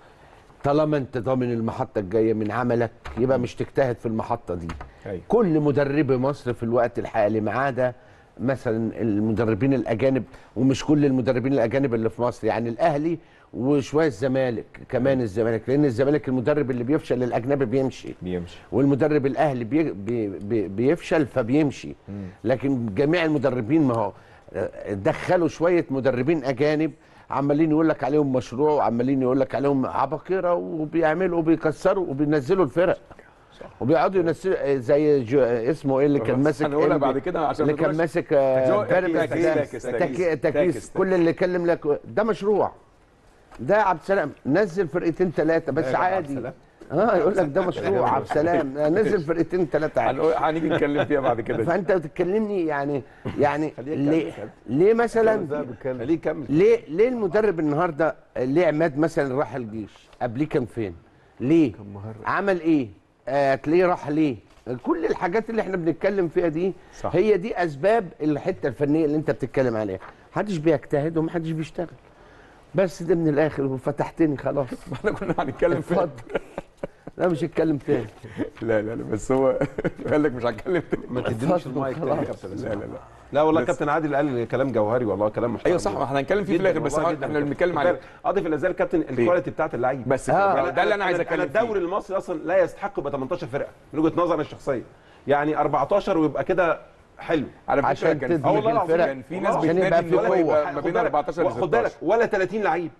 طالما انت ضامن المحطة الجاية من عملك يبقى مش تجتهد في المحطة دي. أيوة. كل مدربي مصر في الوقت الحالي ما عدا مثلا المدربين الأجانب ومش كل المدربين الأجانب اللي في مصر يعني الأهلي وشوية الزمالك كمان الزمالك لأن الزمالك المدرب اللي بيفشل الاجنبي بيمشي. بيمشي. والمدرب الأهلي بي بي بي بيفشل فبيمشي. لكن جميع المدربين ما هو آه، دخلوا شوية مدربين أجانب عمالين يقول لك عليهم مشروع وعمالين يقول لك عليهم عباقرة وبيعملوا وبيكسروا وبينزلوا الفرق. وبيقعدوا ينزلوا زي جوز اسمه إيه اللي كان ماسك هنقولها بعد كده عشان اللي كان ماسك آه، تاكيس تاكيس. كل اللي يكلم لك ده مشروع. ده عبد السلام نزل فرقتين ثلاثة بس عبد عادي. آه يقول لك ده مشروع عبد السلام. نزل فرقتين ثلاثة هنيجي نتكلم فيها بعد كده. فأنت بتكلمني يعني يعني ليه. ليه مثلا ليه ليه المدرب النهارده ليه عماد مثلا راح الجيش؟ قبليه كان فين؟ ليه؟ عمل إيه؟ آه تلاقيه راح ليه؟ كل الحاجات اللي إحنا بنتكلم فيها دي صح. هي دي أسباب الحتة الفنية اللي أنت بتتكلم عليها. محدش بيجتهد ومحدش بيشتغل. بس ده من الآخر وفتحتني خلاص. إحنا كنا هنتكلم اتفضل. لا مش هتكلم تاني. لا لا لا بس هو قال لك مش هتكلم تاني. ما تدينيش المايك تاني يا. كابتن لا لا لا. لا والله بس- كابتن عادل قال كلام جوهري والله كلام محترم أيوه صح إحنا هنتكلم فيه في الآخر بس والله إحنا بنتكلم عليه. اضف إلى ذلك كابتن ال quality بتاعت اللعيب بس آه. كده. ده اللي أنا عايز أتكلم فيه. الدوري المصري أصلا لا يستحق يبقى 18 فرقة من وجهة نظري الشخصية. يعني 14 ويبقى كده حلو. على فكرة عشان كان العظيم الفرق. كان في ناس بتنادي في ما بين بالك- 14 ل خد بالك. 16 ولا 30 لعيب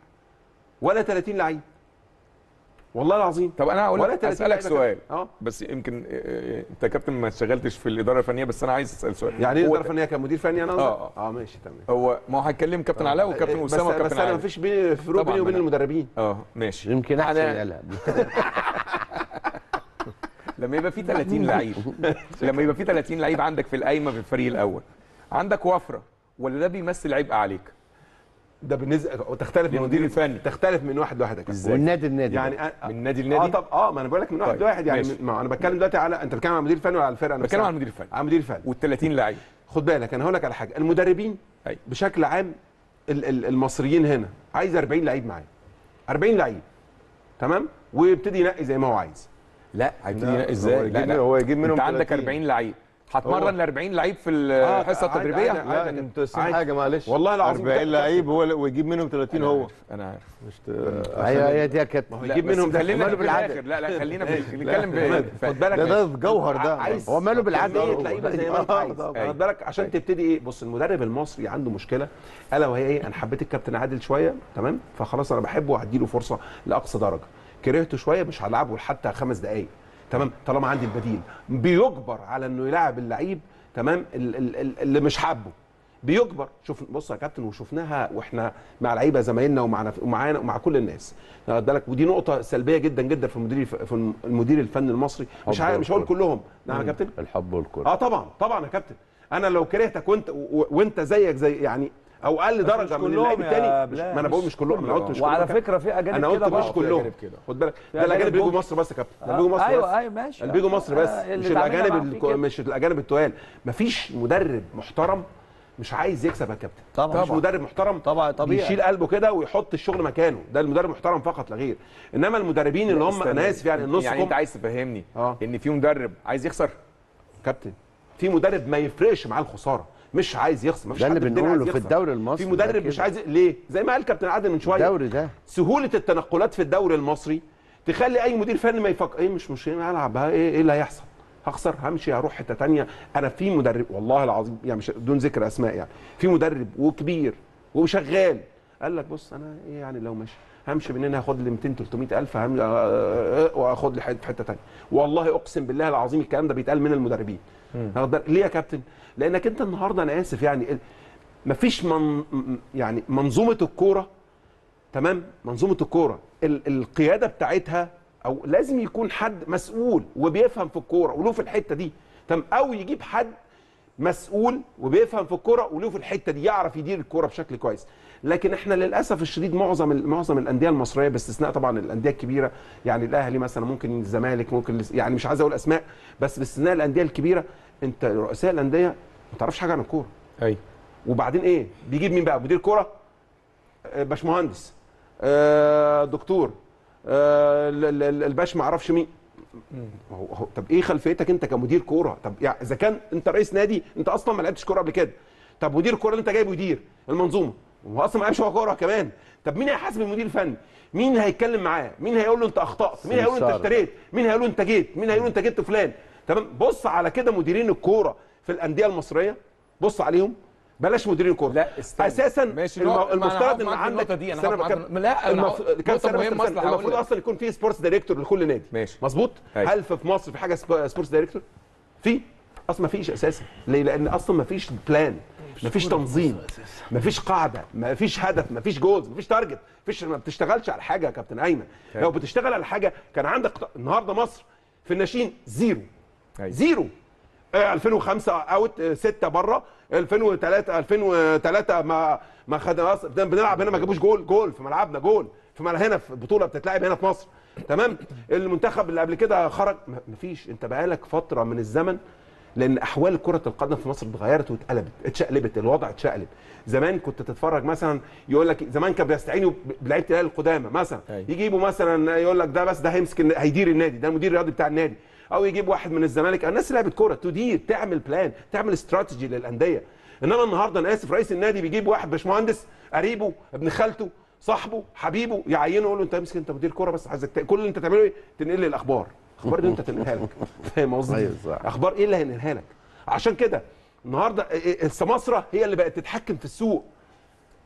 ولا 30 لعيب. والله العظيم. طب أنا هقول لك 30 أسألك سؤال. أه. بس يمكن آه، آه، أنت يا كابتن ما اشتغلتش في الإدارة الفنية بس أنا عايز أسأل سؤال. يعني إيه هو- إدارة فنية؟ كمدير فني أنا؟ آه، آه. ماشي تمام. هو ما هو هيتكلم كابتن علاء وكابتن بس أسامة بس وكابتن أنا عادل مفيش بيني فروق بيني وبين المدربين. آه ماشي. يمكن أحسن يلا. لما يبقى في 30 لعيب لما يبقى في 30 لعيب عندك في القايمة في الفريق الأول عندك وفرة ولا ده بيمثل عبء عليك؟ ده بالنسبة تختلف من للمدير الفني. تختلف من واحد لواحد يا كابتن. والنادي النادي يعني أ- من نادي آه لنادي طب آه ما أنا بقول لك من واحد طيب، لواحد. يعني ماشي. ما أنا بتكلم دلوقتي على أنت بتتكلم على المدير الفني ولا على الفرقة بتكلم نفسها؟ على المدير الفني على المدير الفني وال30 لعيب. خد بالك أنا هقول لك على حاجة. المدربين أيوة. بشكل عام ال- ال- المصريين هنا عايز 40 لعيب معاه 40 لعيب. تمام؟ ويبتدي ينقي زي ما هو عايز. لا هيبتدي ينقي إزاي؟ هو لا يجيب- لا هو يجيب منهم أنت عندك 30. 40 لعيب. هتمرن ال 40 لعيب في الحصة عادي، التدريبية؟ عادي، لا عادي. انت نسيت عادي. حاجة معلش. والله العظيم 40 ده- لعيب هو ويجيب منهم 30 أنا هو. أنا عارف. مش. أيوه هي دي كانت ما هو يجيب منهم ده خلينا ماله في. الآخر. لا لا خلينا في- نتكلم ب- خد بالك. ده ده الجوهر ده. عايز هو ماله بالعدد كمية لعيبه زي ما أنت آه، عايز. خد بالك عشان تبتدي إيه؟ بص المدرب المصري عنده مشكلة. ألا وهي إيه؟ أنا حبيت الكابتن عادل شوية تمام؟ فخلاص أنا بحبه وهديله فرصة لأقصى درجة. كرهته شوية مش هلعبه حتى خمس دقائق تمام؟ طالما عندي البديل. بيجبر على إنه يلاعب اللعيب تمام؟ ال- ال- ال- اللي مش حابه. بيجبر. شوف بص يا كابتن وشفناها وإحنا مع لعيبة زمايلنا ومعنا ومعانا ومع كل الناس. واخد بالك؟ ودي نقطة سلبية جدا جدا في المدير في المدير الفني المصري. مش عارف مش هقول. كلهم. نعم يا كابتن؟ الحب والكرة. آه طبعا طبعا يا كابتن. أنا لو كرهتك وانت وأنت زيك زي يعني أو أقل درجة من اللعيب الثاني ما أنا بقول مش كلهم. أنا قلت مش وعلى كلهم فكرة في أجانب أنا قلت مش. كلهم. خد بالك. ده الأجانب بيجوا ممكن. مصر بس يا كابتن. ده بيجوا مصر أيوه بس. أيوه ماشي. اللي بيجوا مصر بس. آه، مش الأجانب. مش الأجانب التقال. مفيش مدرب محترم مش عايز يكسب يا كابتن. طبعا. مش مدرب محترم طبعا، طبيعي. بيشيل قلبه كده ويحط الشغل مكانه. ده المدرب محترم فقط لا غير. إنما المدربين اللي هم. أنا آسف يعني النص يعني أنت عايز تفهمني آه. إن في مدرب عايز يخسر؟ كابتن في مدرب ما يفرقش معاه الخسارة. مش عايز يخسر مفيش ده حد اللي بنقوله في. الدوري المصري في مدرب. مش عايز ليه؟ زي ما قال كابتن عادل من شوية. الدوري ده. سهولة التنقلات في الدوري المصري تخلي أي مدير فني ما يفكر إيه مش مشكله العب ها، إيه إيه اللي هيحصل؟ هخسر همشي هروح حتة تانية. أنا في مدرب والله العظيم يعني مش بدون ذكر أسماء يعني. في مدرب وكبير وشغال. قال لك بص أنا إيه يعني لو ماشي همشي من هنا هاخد لي 200 300 ألف. آه، آه، آه، وآخد لي حتة في حتة ثانية والله أقسم بالله العظيم الكلام ده بيتقال من المدربين؟ ليه يا كابتن؟ لأنك أنت النهارده أنا آسف يعني مفيش من يعني منظومة الكورة تمام؟ منظومة الكورة. ال- القيادة بتاعتها أو لازم يكون حد مسؤول وبيفهم في الكورة وله في الحتة دي تمام؟ أو يجيب حد مسؤول وبيفهم في الكورة وله في الحتة دي يعرف يدير الكورة بشكل كويس. لكن إحنا للأسف الشديد معظم معظم الأندية المصرية باستثناء طبعا الأندية الكبيرة يعني الأهلي مثلا ممكن الزمالك ممكن يعني مش عايز أقول أسماء بس باستثناء الأندية الكبيرة انت رؤساء الأندية ما تعرفش حاجة عن الكورة. أيوه وبعدين إيه؟ بيجيب مين بقى؟ مدير كورة؟ آه، باشمهندس. آه، دكتور. آه، ال- ال- ال- الباش ما أعرفش مين. هو طب إيه خلفيتك أنت كمدير كورة؟ طب يعني إذا كان أنت رئيس نادي أنت أصلا ما لعبتش كورة قبل كده. طب مدير الكورة اللي أنت جايبه يدير المنظومة. هو أصلا ما لعبش هو كورة كمان. طب مين هيحاسب المدير الفني؟ مين هيتكلم معاه؟ مين هيقول له أنت أخطأت؟ مين هيقول له أنت. اشتريت؟ مين هيقول له أنت جيت؟ مين هيقول له أنت جبت فلان؟ تمام؟ بص على كده مديرين الكورة في الأندية المصرية. بص عليهم. بلاش مديرين كوره لا استنى. أساسا ماشي الم- نقف- ما أنا المفترض ان عندك دي، بكلم- في- لا، المف- كام. أصل هقول المفروض. أصلا يكون في sports director لكل نادي. ماشي. مظبوط. هل في مصر في حاجة sp- sports director في. أصلا ما فيش أساسا. ليه؟ لأن أصلا ما فيش plan ما فيش تنظيم ما فيش قاعدة ما فيش هدف ما فيش goals ما فيش target فيش ما بتشتغلش على حاجة يا كابتن أيمن. لو بتشتغل على حاجة كان عندك النهارده مصر في الناشئين zero أيوة. zero. آه، 2005 out 6 بره 2003 2003 ما ما خد مصر ده بنلعب هنا ما جابوش جول جول في ملعبنا جول. في ملعب هنا في بطولة بتتلعب هنا في مصر. تمام؟ المنتخب اللي قبل كده خرج. ما- مفيش. انت بقالك فترة من الزمن لأن أحوال كرة القدم في مصر اتغيرت واتقلبت اتشقلبت الوضع اتشقلب. زمان كنت تتفرج مثلا يقول لك زمان كانوا بيستعينوا بلعيبة الاهلي القدامى مثلا. أيوة. يجيبوا مثلا يقول لك ده بس ده هيمسك هيدير النادي ده المدير الرياضي بتاع النادي. أو يجيب واحد من الزمالك. الناس اللي لعبت كورة. تدير تعمل بلان تعمل استراتيجي للأندية. إنما النهارده أنا آسف رئيس النادي بيجيب واحد باشمهندس قريبه ابن خالته صاحبه حبيبه يعينه يقول له أنت امسك أنت مدير كورة بس عايزك كل اللي أنت تعمله إيه؟ تنقل لي الأخبار. أخبار اللي أنت تنقلها لك. فاهم قصدي؟ أيوة. أخبار إيه اللي هينقلها لك؟ عشان كده النهارده السماسره هي اللي بقت تتحكم في السوق.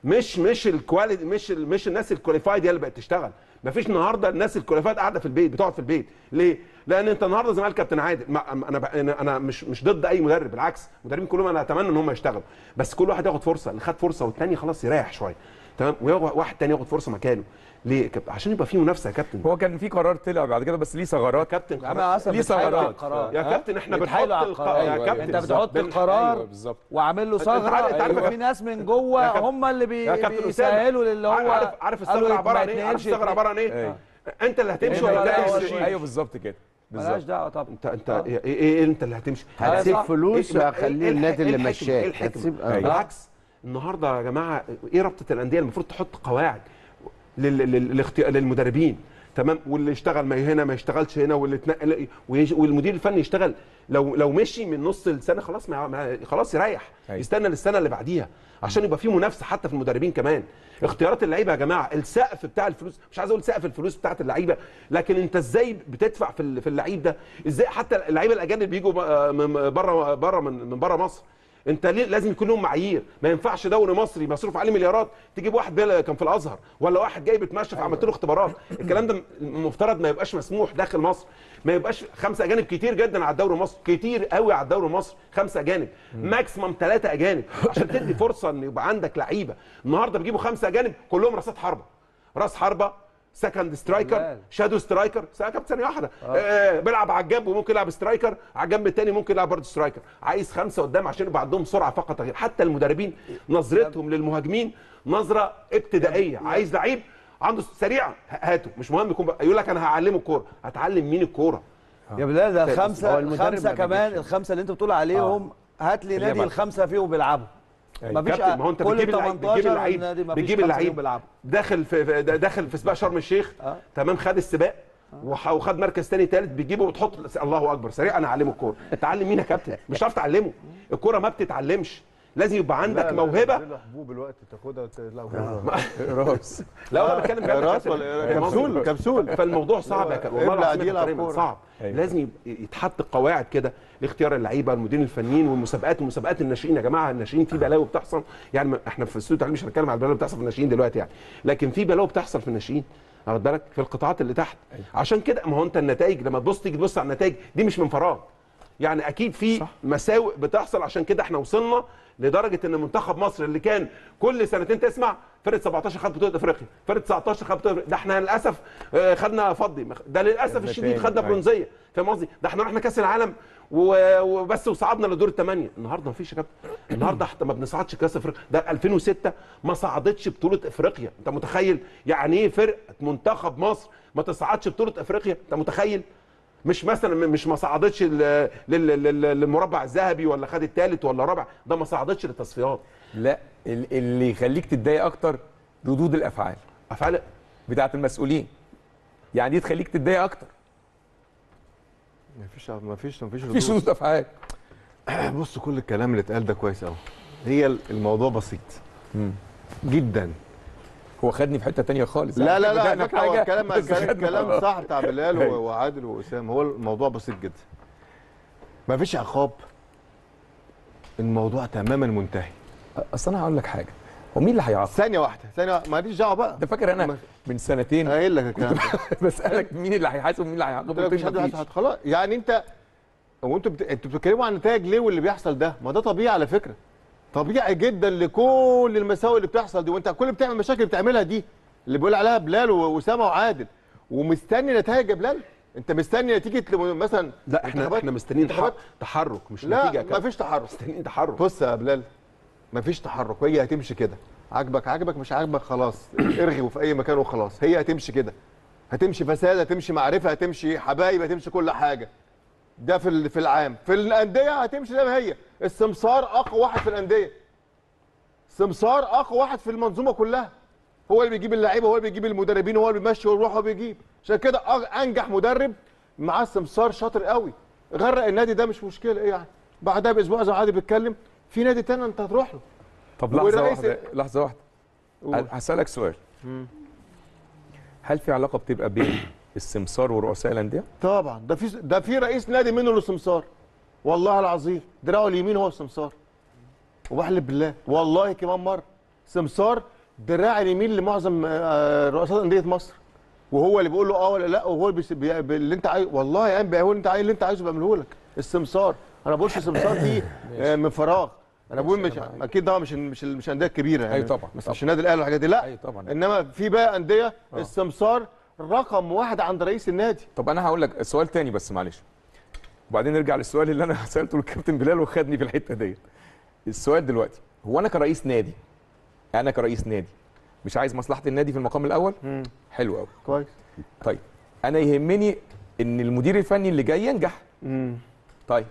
مش مش ال quality مش مش الناس ال qualified هي اللي بقت تشتغل. مفيش النهارده الناس ال qualified قاعدة في البيت بتقعد في البيت. ليه؟ لأن أنت النهارده زي ما قال كابتن عادل أنا أنا مش مش ضد أي مدرب بالعكس. المدربين كلهم أنا أتمنى إن هم يشتغلوا. بس كل واحد ياخد فرصة. اللي خد فرصة والتاني خلاص يريح شوية. تمام؟ وواحد تاني ياخد فرصة مكانه. ليه يا كابتن؟ عشان يبقى في منافسة يا كابتن هو كان في قرار طلع بعد كده بس ليه يا ثغرات كابتن أنا أصلا ليه ثغرات. يا؟ كابتن إحنا بنحط القرار. يا أيوة، كابتن أنت. بتحط القرار أيوة،. وعامل له ثغرة في- ناس من يا جوه كابتن- هم اللي بي يا كابتن بيسهلوا للي هو عارف عارف الثغرة قالوا عبارة عن إيه؟ عارف الثغرة عبارة عن إيه؟ أنت اللي هتمشي أيوة، ولا لا، لا هو تمشي؟ أيوه بالظبط كده ملهاش بالظبط دعوة طبعا انت أنت إيه إيه إيه أنت اللي هتمشي هتسيب صح. فلوس إيه- هخليه إيه النادي اللي؟ مشاك إيه؟ هتسيب آه. بالعكس النهارده يا جماعة إيه رابطة الأندية المفروض تحط قواعد للمدربين. تمام؟ واللي يشتغل ما هنا ما يشتغلش هنا واللي اتنقل والمدير الفني يشتغل. لو لو مشي من نص السنة خلاص ما خلاص يريح. أيوة. يستنى للسنة اللي بعديها. عشان يبقى في منافسة حتى في المدربين كمان. اختيارات اللعيبة يا جماعة السقف بتاع الفلوس مش عايز أقول سقف الفلوس بتاعت اللعيبة لكن أنت إزاي بتدفع في ال- في اللعيب ده؟ إزاي حتى اللعيبة الأجانب بيجوا بره بره من من بره مصر؟ انت ليه لازم يكون لهم معايير؟ ما ينفعش دوري مصري مصروف عليه مليارات تجيب واحد كان في الأزهر ولا واحد جاي بيتمشى فعملت له اختبارات. الكلام ده المفترض ما يبقاش مسموح داخل مصر. ما يبقاش خمسة أجانب كتير جدا على الدوري المصري كتير قوي على الدوري المصري خمسة أجانب. maximum ثلاثة أجانب. عشان تدي فرصة إن يبقى عندك لعيبة. النهارده بيجيبوا خمسة أجانب كلهم راسات حربة. راس حربة second striker. shadow striker كابتن ثانية واحدة. آه. بيلعب على الجنب وممكن يلعب striker على الجنب الثاني ممكن يلعب برضه striker عايز خمسة قدام عشان يبقى عندهم سرعة فقط غير. حتى المدربين نظرتهم للمهاجمين نظرة ابتدائية. عايز لعيب عنده سريع هاته. مش مهم يكون يقول لك أنا هعلمه الكورة. هتعلم مين الكورة؟ يا بلال ده هو الخمسه كمان. الخمسة اللي أنت بتقول عليهم هات لي نادي. الخمسة فيهم بيلعبوا. مفيش كابتن ما هو انت بتجيب اللعيب بتجيب 18 اللعيب مفيش بتجيب اللعيب داخل في داخل في سباق شرم الشيخ آه. تمام خد السباق وخد مركز تاني تالت بتجيبه وتحط الله أكبر سريع أنا اعلمه الكورة. تعلم مين يا كابتن؟ مش هتعرف تعلمه. الكورة ما بتتعلمش. لازم يبقى عندك موهبة. حبوب الوقت تاخدها وتلعب راس. لا أنا بتكلم بجد راس. ولا قصدي؟ كبسول. كبسول. فالموضوع صعب يا كابتن. والله العظيم. صعب. أيوة. لازم يتحط قواعد كده. لاختيار اللعيبة المديرين الفنيين والمسابقات ومسابقات الناشئين. يا جماعة الناشئين في بلاوي بتحصل. يعني إحنا في الاستوديو التعليمي مش هنتكلم على البلاوي اللي بتحصل في الناشئين دلوقتي يعني. لكن في بلاوي بتحصل في الناشئين. واخد بالك؟ في القطاعات اللي تحت. عشان كده ما هو أنت النتائج لما تبص تيجي تبص على النتائج دي مش من فراغ. يعني أكيد في مساوئ بتحصل. عشان كده إحنا وصلنا لدرجة إن منتخب مصر اللي كان كل سنتين تسمع فرقة 17 خد بطولة إفريقيا فرقة 19 خد بطولة. ده إحنا للأسف آه، خدنا فضي ده للأسف الشديد خدنا أيوة. برونزية فاهم قصدي؟ ده إحنا رحنا كأس العالم وبس وصعدنا لدور الثمانيه النهارده مفيش يا كابتن. النهارده حتى ما بنصعدش كأس إفريقيا. ده 2006 ما صعدتش بطولة إفريقيا. أنت متخيل يعني إيه فرقة منتخب مصر ما تصعدش بطولة إفريقيا؟ أنت متخيل؟ مش مثلا مش ما صعدتش ال- لل- لل- للمربع الذهبي ولا خد الثالث ولا رابع. ده ما صعدتش للتصفيات. لا ال- اللي يخليك تتضايق أكتر ردود الأفعال. أفعال؟ بتاعت المسؤولين. يعني دي تخليك تتضايق أكتر؟ مفيش مفيش مفيش مفيش ردود. ردود أفعال. بص كل الكلام اللي اتقال ده كويس قوي هي الموضوع بسيط. جدا. هو خدني في حتة تانية خالص. لا يعني لا لا على فكره هو الكلام الكلام. صح بتاع بلال أيوة. و- وعادل واسام هو الموضوع بسيط جدا. مفيش عقاب. الموضوع تماما منتهي. أصل أنا هقول لك حاجة. هو مين اللي هيعاقب؟ ثانية واحدة ثانية واحدة. ماليش دعوه بقى. أنت فاكر أنا ما- من سنتين قايل لك الكلام ده. بسألك مين اللي هيحاسب ومين اللي هيعاقب مفيش حد. خلاص يعني انت هو أنتوا بت... أنتوا بتتكلموا عن نتائج ليه واللي بيحصل ده؟ ما ده طبيعي على فكرة. طبيعي جدا لكل المساوئ اللي بتحصل دي وانت كل اللي بتعمل مشاكل بتعملها دي اللي بيقول عليها بلال واسامه وعادل ومستني نتائج يا بلال؟ انت مستني نتيجة مثلا لا إحنا إحنا مستنيين تحرك, مش لا نتيجة كده. مفيش تحرك. مستنيين تحرك. بص يا بلال مفيش تحرك هي هتمشي كده. عاجبك عاجبك مش عاجبك خلاص. ارغي في أي مكان وخلاص. هي هتمشي كده. هتمشي فساد هتمشي معرفة هتمشي حبايب هتمشي كل حاجة. ده في في العام. في الأندية هتمشي زي ما هي. السمسار أقوى واحد في الأندية. سمسار أقوى واحد في المنظومة كلها. هو اللي بيجيب اللعيبة هو اللي بيجيب المدربين هو اللي بيمشي ويروح هو بيجيب عشان كده أنجح مدرب معاه سمسار شاطر قوي. غرق النادي ده مش مشكلة. إيه يعني؟ بعدها بأسبوع زي ما عادي بيتكلم في نادي تاني أنت هتروح له. طب لحظة واحدة لحظة واحدة. هسألك سؤال. هل في علاقة بتبقى بين السمسار ورؤساء الأندية؟ طبعا. ده في ده في رئيس نادي منه له سمسار. والله العظيم. دراعه اليمين هو السمسار. وبحلف بالله. والله كمان مرة. سمسار دراع اليمين لمعظم آه، رؤساء أندية مصر. وهو اللي بيقول له آه ولا لأ وهو اللي اللي أنت عايز والله يا بيقول أنت عايز اللي أنت عايزه بيعمله لك. السمسار. أنا ما بقولش السمسار دي آه، من فراغ. أنا بقول مش أكيد ده مش مش مش أندية كبيرة يعني. أيوة طبعا،. مش النادي الأهلي والحاجات دي. لأ. أيوة طبعا. إنما في بقى أندية السمسار رقم واحد عند رئيس النادي. طب أنا هقول لك سؤال تاني بس معلش. وبعدين نرجع للسؤال اللي أنا سألته للكابتن بلال وخدني في الحتة ديت السؤال دلوقتي هو أنا كرئيس نادي أنا كرئيس نادي مش عايز مصلحة النادي في المقام الأول؟ حلو قوي كويس. طيب أنا يهمني إن المدير الفني اللي جاي ينجح. طيب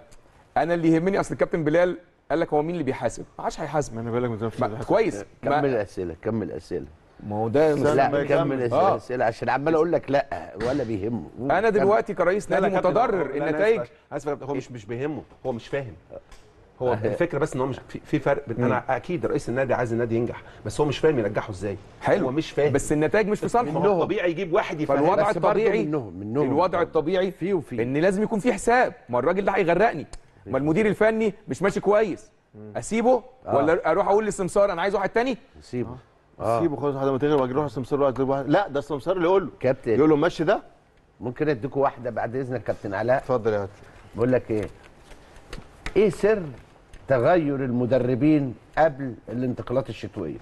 أنا اللي يهمني أصل الكابتن بلال قال لك هو مين اللي بيحاسب؟ ما عادش هيحاسب. ما أنا بالك زمان ما- كويس. كمل الأسئلة كمل الأسئلة. ما هو ده لا ما كمل. الاسئله آه. عشان عمال أقول لك لا. ولا بيهمه. أنا. دلوقتي كرئيس نادي متضرر. هو- لا، أنا النتائج كابتن، هو مش مش بيهمه هو مش فاهم. هو الفكرة بس إن هو مش في, فرق بين أنا أكيد رئيس النادي عايز النادي ينجح بس هو مش فاهم ينجحه إزاي. حلو. هو مش فاهم. بس النتائج مش في صالحه. طبيعي يجيب واحد يفهم فالوضع برضه الطبيعي منهم- منهم. الوضع الطبيعي في وفي. إن لازم يكون في حساب. ما الراجل ده هيغرقني. ما المدير الفني مش ماشي كويس. أسيبه ولا أروح أقول للسمسار أنا عايز واحد تاني؟ سيبه سيبه خالص لحد ما تغلب واجي أروح السمسار واحد لا ده السمسار اللي يقول له كابتن. يقول له مشي ده. ممكن أديكوا واحدة بعد إذنك كابتن علاء؟ اتفضل يا هات بقول لك إيه؟ إيه سر تغير المدربين قبل الانتقالات الشتوية؟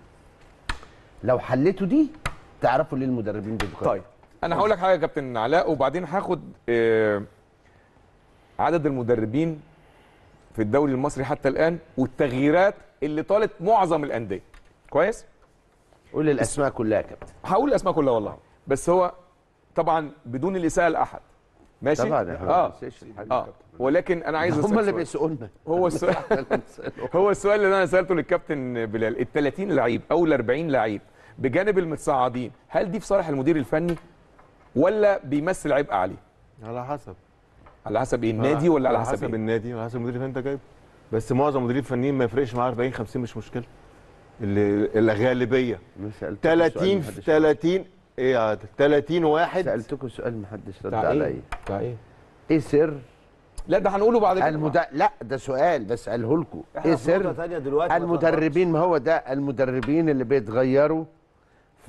لو حليتوا دي تعرفوا ليه المدربين بيتغيروا طيب أنا هقول لك حاجة يا كابتن علاء وبعدين هاخد آه، عدد المدربين في الدوري المصري حتى الآن والتغييرات اللي طالت معظم الأندية. كويس؟ قول الأسماء كلها يا كابتن. هقول الأسماء كلها والله. بس هو طبعا بدون الإساءة لأحد. ماشي؟ طبعا آه. آه. ولكن أنا عايز هم اللي. بيسألونا. هو السؤال هو السؤال اللي أنا سألته للكابتن بلال. ال 30 لعيب أو ال 40 لعيب بجانب المتصاعدين هل دي في صالح المدير الفني ولا بيمثل عبء عليه؟ على حسب. على حسب إيه؟ النادي ولا على حسب, حسب إيه؟ النادي وعلى حسب المدير الفني أنت جايبه. بس معظم المديرين الفنيين ما يفرقش معاه 40 50 مش مشكلة. الغالبية. ما سألتكوا 30 سؤال في محدش- 30 إيه يا عادل؟ 30 واحد. سألتكم سؤال ما حدش رد بتاع عليا. إيه بتاع إيه؟ إيه سر؟ لا ده هنقوله بعد كده. المد... لا ده سؤال بساله لكم إحنا إيه سر؟ المدربين ما هو ده المدربين اللي بيتغيروا؟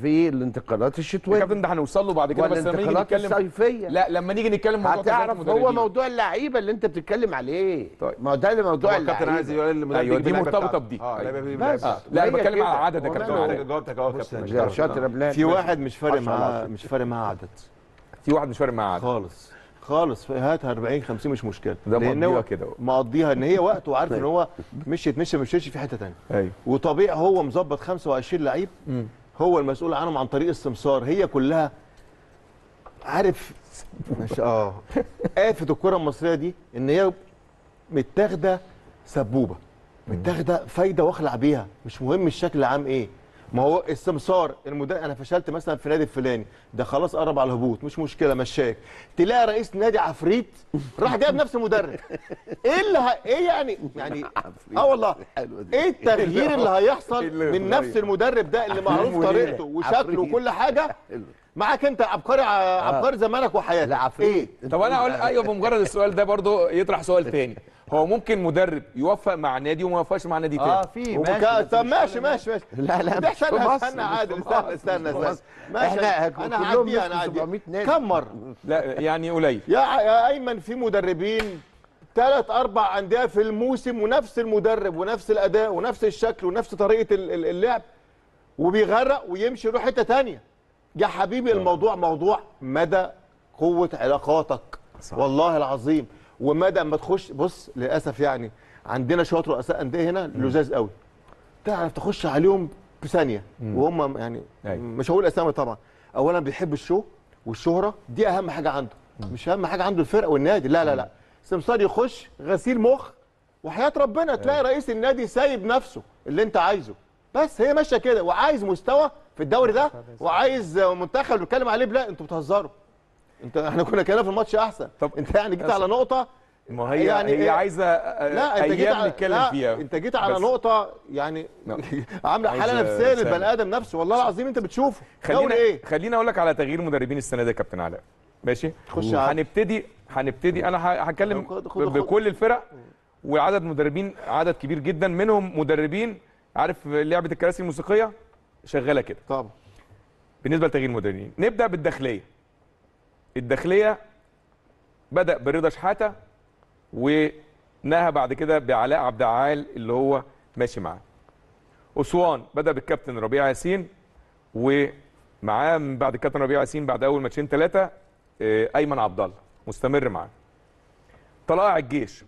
في الانتقالات يا الشتوية كابتن ده هنوصل له بعد كده بس لما نيجي نتكلم الصيفية لا لما نيجي نتكلم موضوع هتعرف هو. موضوع اللعيبة اللي انت بتتكلم عليه طيب. ما هو ده اللي موضوع هو الكابتن عايز اللعيبه يقول المدرب أيوة، دي بتاعته. بدي. آه بس. اللعيبة لا أنا بتكلم. على عدد يا كابتن. جاوبتك أهو كابتن يا بلال في واحد مش فارق معاه. مش فارق معاه عدد في واحد مش فارق معاه عدد. خالص خالص هاتها 40 50 مش مشكلة ده مقضيها هو كده. مقضيها إن هي وقت وعارف إن هو مشيت مشي ما مشيتش في حتة ثانية أيوه وطبيعي هو مظبط 25 لعيب هو المسؤول عنهم عن طريق السمسار. هي كلها عارف مش آه آفة الكرة المصرية دي إن هي متاخدة سبوبة متاخدة فايدة واخلع بيها. مش مهم الشكل العام إيه. ما هو السمسار المدرب أنا فشلت مثلا في نادي الفلاني. ده خلاص قرب على الهبوط مش مشكلة مشاك. تلاقي رئيس نادي عفريت راح جايب نفس المدرب. إيه اللي ه... إيه يعني؟ يعني آه والله. إيه التغيير اللي هيحصل من نفس المدرب ده اللي معروف. طريقته وشكله. وكل حاجة. معاك أنت عبقري ع- عبقري زمانك وحياتك. لا عفريت. إيه؟ طب أنا أقول أيوه بمجرد السؤال ده برضو يطرح سؤال تاني. هو ممكن مدرب يوفق مع نادي وما يوفقش مع نادي تاني. آه في ماشي طب ماشي ماشي ماشي. لا لا ده استنى استنى عادل استنى استنى استنى. ماشي إحنا أنا نص أنا هعدي 700 نادي. كم مرة؟ لا يعني قليل. يا يا أيمن في مدربين ثلاث أربع أندية في الموسم ونفس المدرب ونفس الأداء ونفس الشكل ونفس طريقة ال- ال- اللعب وبيغرق ويمشي يروح حتة تانية. يا حبيبي الموضوع موضوع مدى قوة علاقاتك. صح. والله العظيم. ومدى ما تخش بص للأسف يعني عندنا شوية رؤساء أندية هنا لزاز قوي. تعرف تخش عليهم في ثانية. وهم يعني أيوة. مش هقول أسامي طبعا. اولا بيحب الشو والشهرة دي أهم حاجة عنده. مش أهم حاجة عنده الفرقة والنادي. لا لا لا. سمسار يخش غسيل مخ وحياة ربنا تلاقي رئيس النادي سايب نفسه اللي أنت عايزه. بس هي ماشية كده. وعايز مستوى في الدوري ده وعايز منتخب بيتكلم عليه لا أنتوا بتهزروا. انت إحنا كنا كده في الماتش احسن. طب انت يعني جيت على نقطة ما هي يعني هي إيه؟ عايزة لا انت جيت على نتكلم لا فيها. انت جيت على نقطة يعني. عاملة حالة نفسية. للبني آدم نفسه. والله العظيم انت بتشوفه. خلينا إيه؟ خلينا أقول لك على تغيير مدربين السنة دي يا كابتن علاء. ماشي؟ خش. هنبتدي هنبتدي. أنا هتكلم. بكل الفرق وعدد مدربين عدد كبير جدا. منهم مدربين عارف لعبة الكراسي الموسيقية؟ شغالة كده. طبعا. بالنسبة لتغيير المدربين نبدأ بالداخلية. الداخلية بدأ برضا شحاتة ونهى بعد كده بعلاء عبد العال اللي هو ماشي معاه. أسوان بدأ بالكابتن ربيع ياسين ومعاه بعد الكابتن ربيع ياسين بعد أول ماتشين ثلاثة أيمن عبد الله مستمر معاه. طلائع الجيش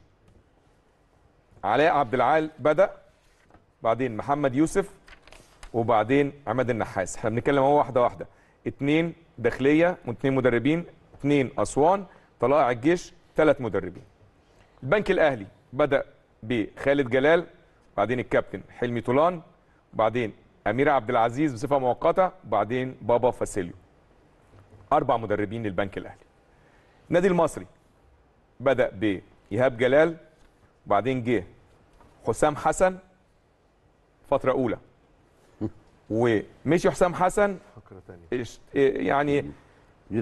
علاء عبد العال بدأ بعدين محمد يوسف وبعدين عماد النحاس. إحنا بنتكلم أهو واحدة واحدة. اتنين داخلية واثنين مدربين. اتنين أسوان طلائع الجيش ثلاث مدربين. البنك الأهلي بدأ بخالد جلال بعدين الكابتن حلمي طولان بعدين أمير عبد العزيز بصفة مؤقتة بعدين بابا فاسيليو. أربع مدربين للبنك الأهلي. النادي المصري بدأ بإيهاب جلال وبعدين جه حسام حسن فترة أولى. ومشي حسام حسن فكره ثانية إيه يعني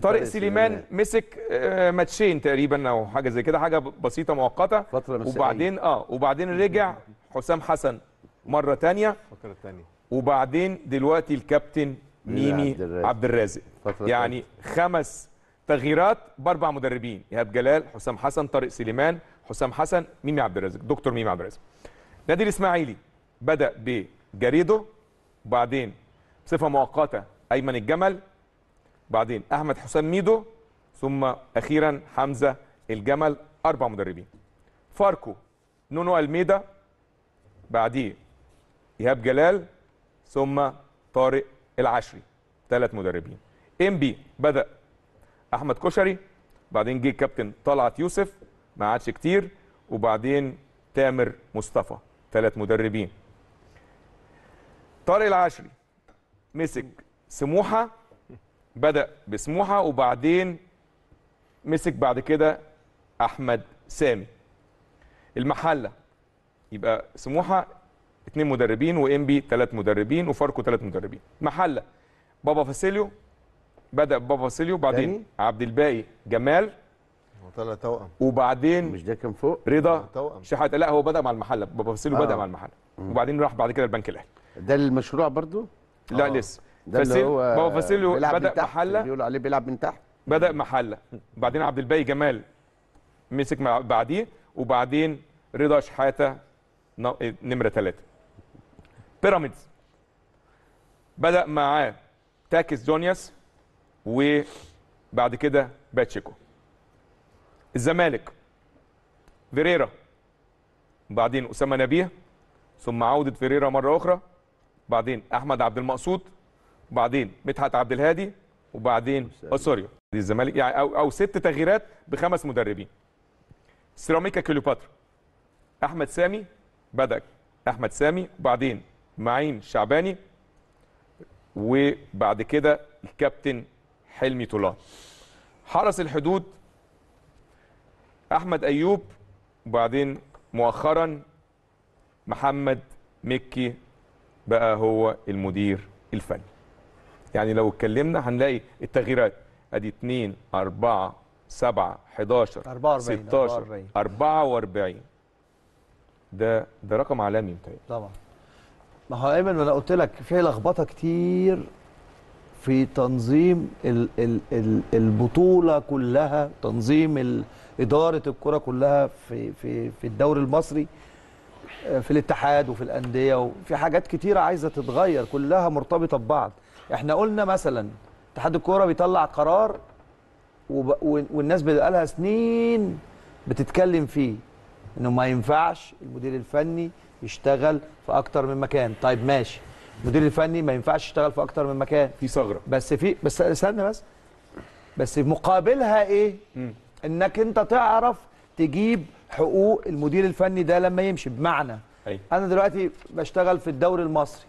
طارق سليمان مسك آه، ماتشين تقريبا أو حاجة زي كده حاجة بسيطة مؤقتة. فترة مسائية. وبعدين آه وبعدين رجع حسام حسن مرة تانية. الفكرة الثانية وبعدين دلوقتي الكابتن ميمي عبد الرازق. عبد الرازق. فترة يعني خمس تغييرات بأربع مدربين. إيهاب جلال حسام حسن طارق سليمان حسام حسن ميمي عبد الرازق دكتور ميمي عبد الرازق. نادي الاسماعيلي بدأ بجريدو وبعدين بصفة مؤقتة أيمن الجمل بعدين أحمد حسام ميدو ثم أخيرا حمزة الجمل أربع مدربين. فاركو نونو ألميدا بعديه إيهاب جلال ثم طارق العشري ثلاث مدربين. إنبي بدأ أحمد كشري بعدين جه كابتن طلعت يوسف ما عادش كتير وبعدين تامر مصطفى ثلاث مدربين. طارق العشري مسك سموحة بدأ بسموحة وبعدين مسك بعد كده أحمد سامي. المحلة يبقى سموحة اثنين مدربين وانبي ثلاث مدربين وفاركو ثلاث مدربين. محلة بابا فاسيليو بدأ بابا فاسيليو بعدين تاني؟ عبد الباقي جمال هو طلع توأم. وبعدين مش ده كان فوق؟ رضا شحاتة. لا هو بدأ مع المحلة بابا فاسيليو آه. بدا مع المحلة. وبعدين راح بعد كده البنك الأهلي. ده المشروع برضو؟ لا آه. لسه. ده اللي هو بابا فاسيليو بدأ محلة. بيقولوا عليه بيلعب من تحت. بدأ محلة. بعدين عبد الباقي جمال مسك مع بعديه وبعدين رضا شحاتة نمرة ثلاثة بيراميدز. بدأ معاه تاكس جونياس وبعد كده باتشيكو. الزمالك. فيريرا. بعدين اسامه نبيه ثم عودة فيريرا مرة أخرى. بعدين أحمد عبد المقصود. بعدين مدحت عبد الهادي وبعدين اسوريو دي الزمالك. يعني أو أو ست تغييرات بخمس مدربين. سيراميكا كليوباترا. أحمد سامي بدأ. أحمد سامي وبعدين معين شعباني وبعد كده الكابتن حلمي طولان. حرس الحدود أحمد أيوب وبعدين مؤخرا محمد مكي بقى هو المدير الفني. يعني لو اتكلمنا هنلاقي التغييرات. ادي 2 4 7 11 44 16 44. 44 ده ده رقم عالمي متهيألي. طبعا. ما هو إيمن أنا قلت لك في لخبطة كتير في تنظيم ال ال ال البطولة كلها تنظيم إدارة الكرة كلها في في في الدوري المصري آه، في الاتحاد وفي الأندية وفي حاجات كتيرة عايزة تتغير كلها مرتبطة ببعض. إحنا قلنا مثلا اتحاد الكورة بيطلع قرار وب... وال- والناس بقالها سنين بتتكلم فيه انه ما ينفعش المدير الفني يشتغل في أكتر من مكان. طيب ماشي. المدير الفني ما ينفعش يشتغل في أكتر من مكان. في ثغرة. بس في بس استنى بس. بس مقابلها إيه؟ مم. انك انت تعرف تجيب حقوق المدير الفني ده لما يمشي. بمعنى أيوة. أنا دلوقتي بشتغل في الدوري المصري.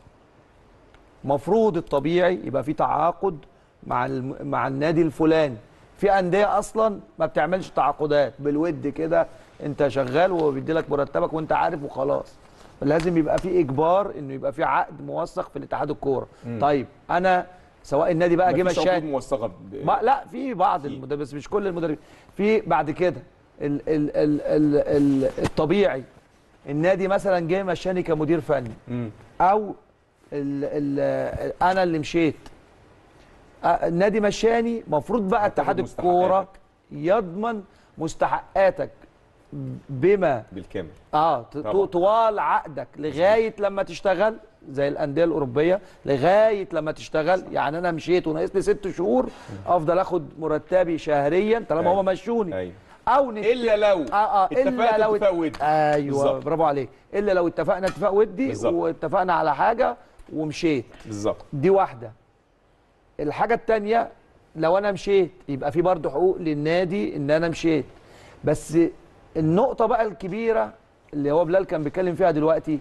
مفروض الطبيعي يبقى في تعاقد مع. مع النادي الفلاني. في أندية أصلا ما بتعملش تعاقدات بالود كده أنت شغال وهو بيدي لك مرتبك وأنت عارف وخلاص. لازم يبقى في إجبار إنه يبقى في عقد موثق في الاتحاد الكوره طيب أنا سواء النادي بقى جه مشاني موثقة. ما لا في بعض المدربين بس مش كل المدربين. في بعد كده ال ال ال ال ال الطبيعي النادي مثلا جه مشاني كمدير فني. أو ال ال أنا اللي مشيت آه، النادي مشاني مفروض بقى اتحاد الكورة. يضمن مستحقاتك بما بالكامل آه طبعا. طوال عقدك لغاية لما تشتغل زي الأندية الأوروبية لغاية لما تشتغل يعني أنا مشيت وناقص لي ست شهور أفضل آخد مرتبي شهريا طالما أيوة. هم مشوني أيوه أو نت... إلا لو آه آه إلا لو اتفاق ودي. أيوه. برافو عليك إلا لو اتفقنا اتفاق ودي بالظبط. واتفقنا على حاجة ومشيت. بالظبط. دي واحدة. الحاجة الثانية لو أنا مشيت يبقى في برضه حقوق للنادي إن أنا مشيت. بس النقطة بقى الكبيرة اللي هو بلال كان بيتكلم فيها دلوقتي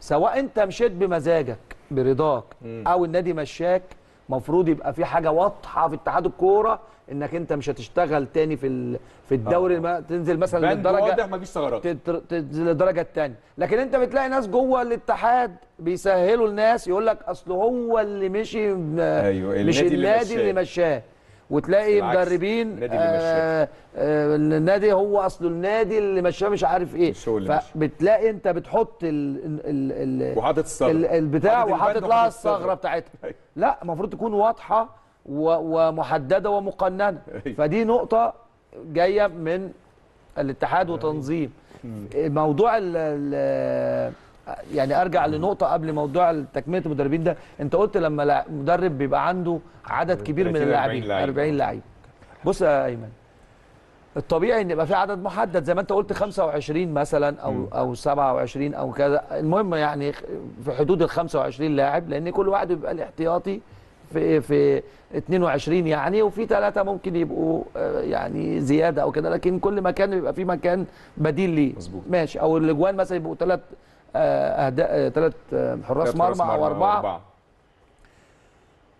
سواء أنت مشيت بمزاجك برضاك أو النادي مشاك مفروض يبقى في حاجة واضحة في اتحاد الكورة انك انت مش هتشتغل تاني في في الدوري ما تنزل مثلا للدرجه واضح مفيش ثغرات تنزل للدرجة الثانية لكن انت بتلاقي ناس جوه الاتحاد بيسهلوا الناس يقول لك أصل هو اللي مشي أيوة، مش النادي اللي النادي مشاه. اللي مشاه وتلاقي بالعكس، مدربين النادي اللي آه آه النادي هو اصله النادي اللي مشاه مش عارف إيه مش. فبتلاقي انت بتحط ال ال ال وحاطط الثغرة ال- البتاع حاطط وحاطط لها. الثغرة بتاعتها أيوة. لا المفروض تكون واضحة ومحددة ومقننة. أيوة. فدي نقطة جاية من الاتحاد وتنظيم. موضوع ال يعني أرجع لنقطة قبل موضوع تكملة المدربين ده. أنت قلت لما مدرب بيبقى عنده عدد كبير من 30 اللاعبين. 40 لعيب. 40 لعيب. بص يا أيمن الطبيعي إن يبقى في عدد محدد. زي ما أنت قلت 25 مثلا أو أو 27 أو كذا. المهم يعني في حدود ال 25 لاعب لأن كل واحد بيبقى الاحتياطي في في 22 يعني وفي ثلاثة ممكن يبقوا آه، يعني زيادة أو كده لكن كل مكان بيبقى في مكان بديل ليه. مظبوط. ماشي. أو الأجوان مثلا يبقوا ثلاث اهداف ثلاث حراس مرمى أو أربعة.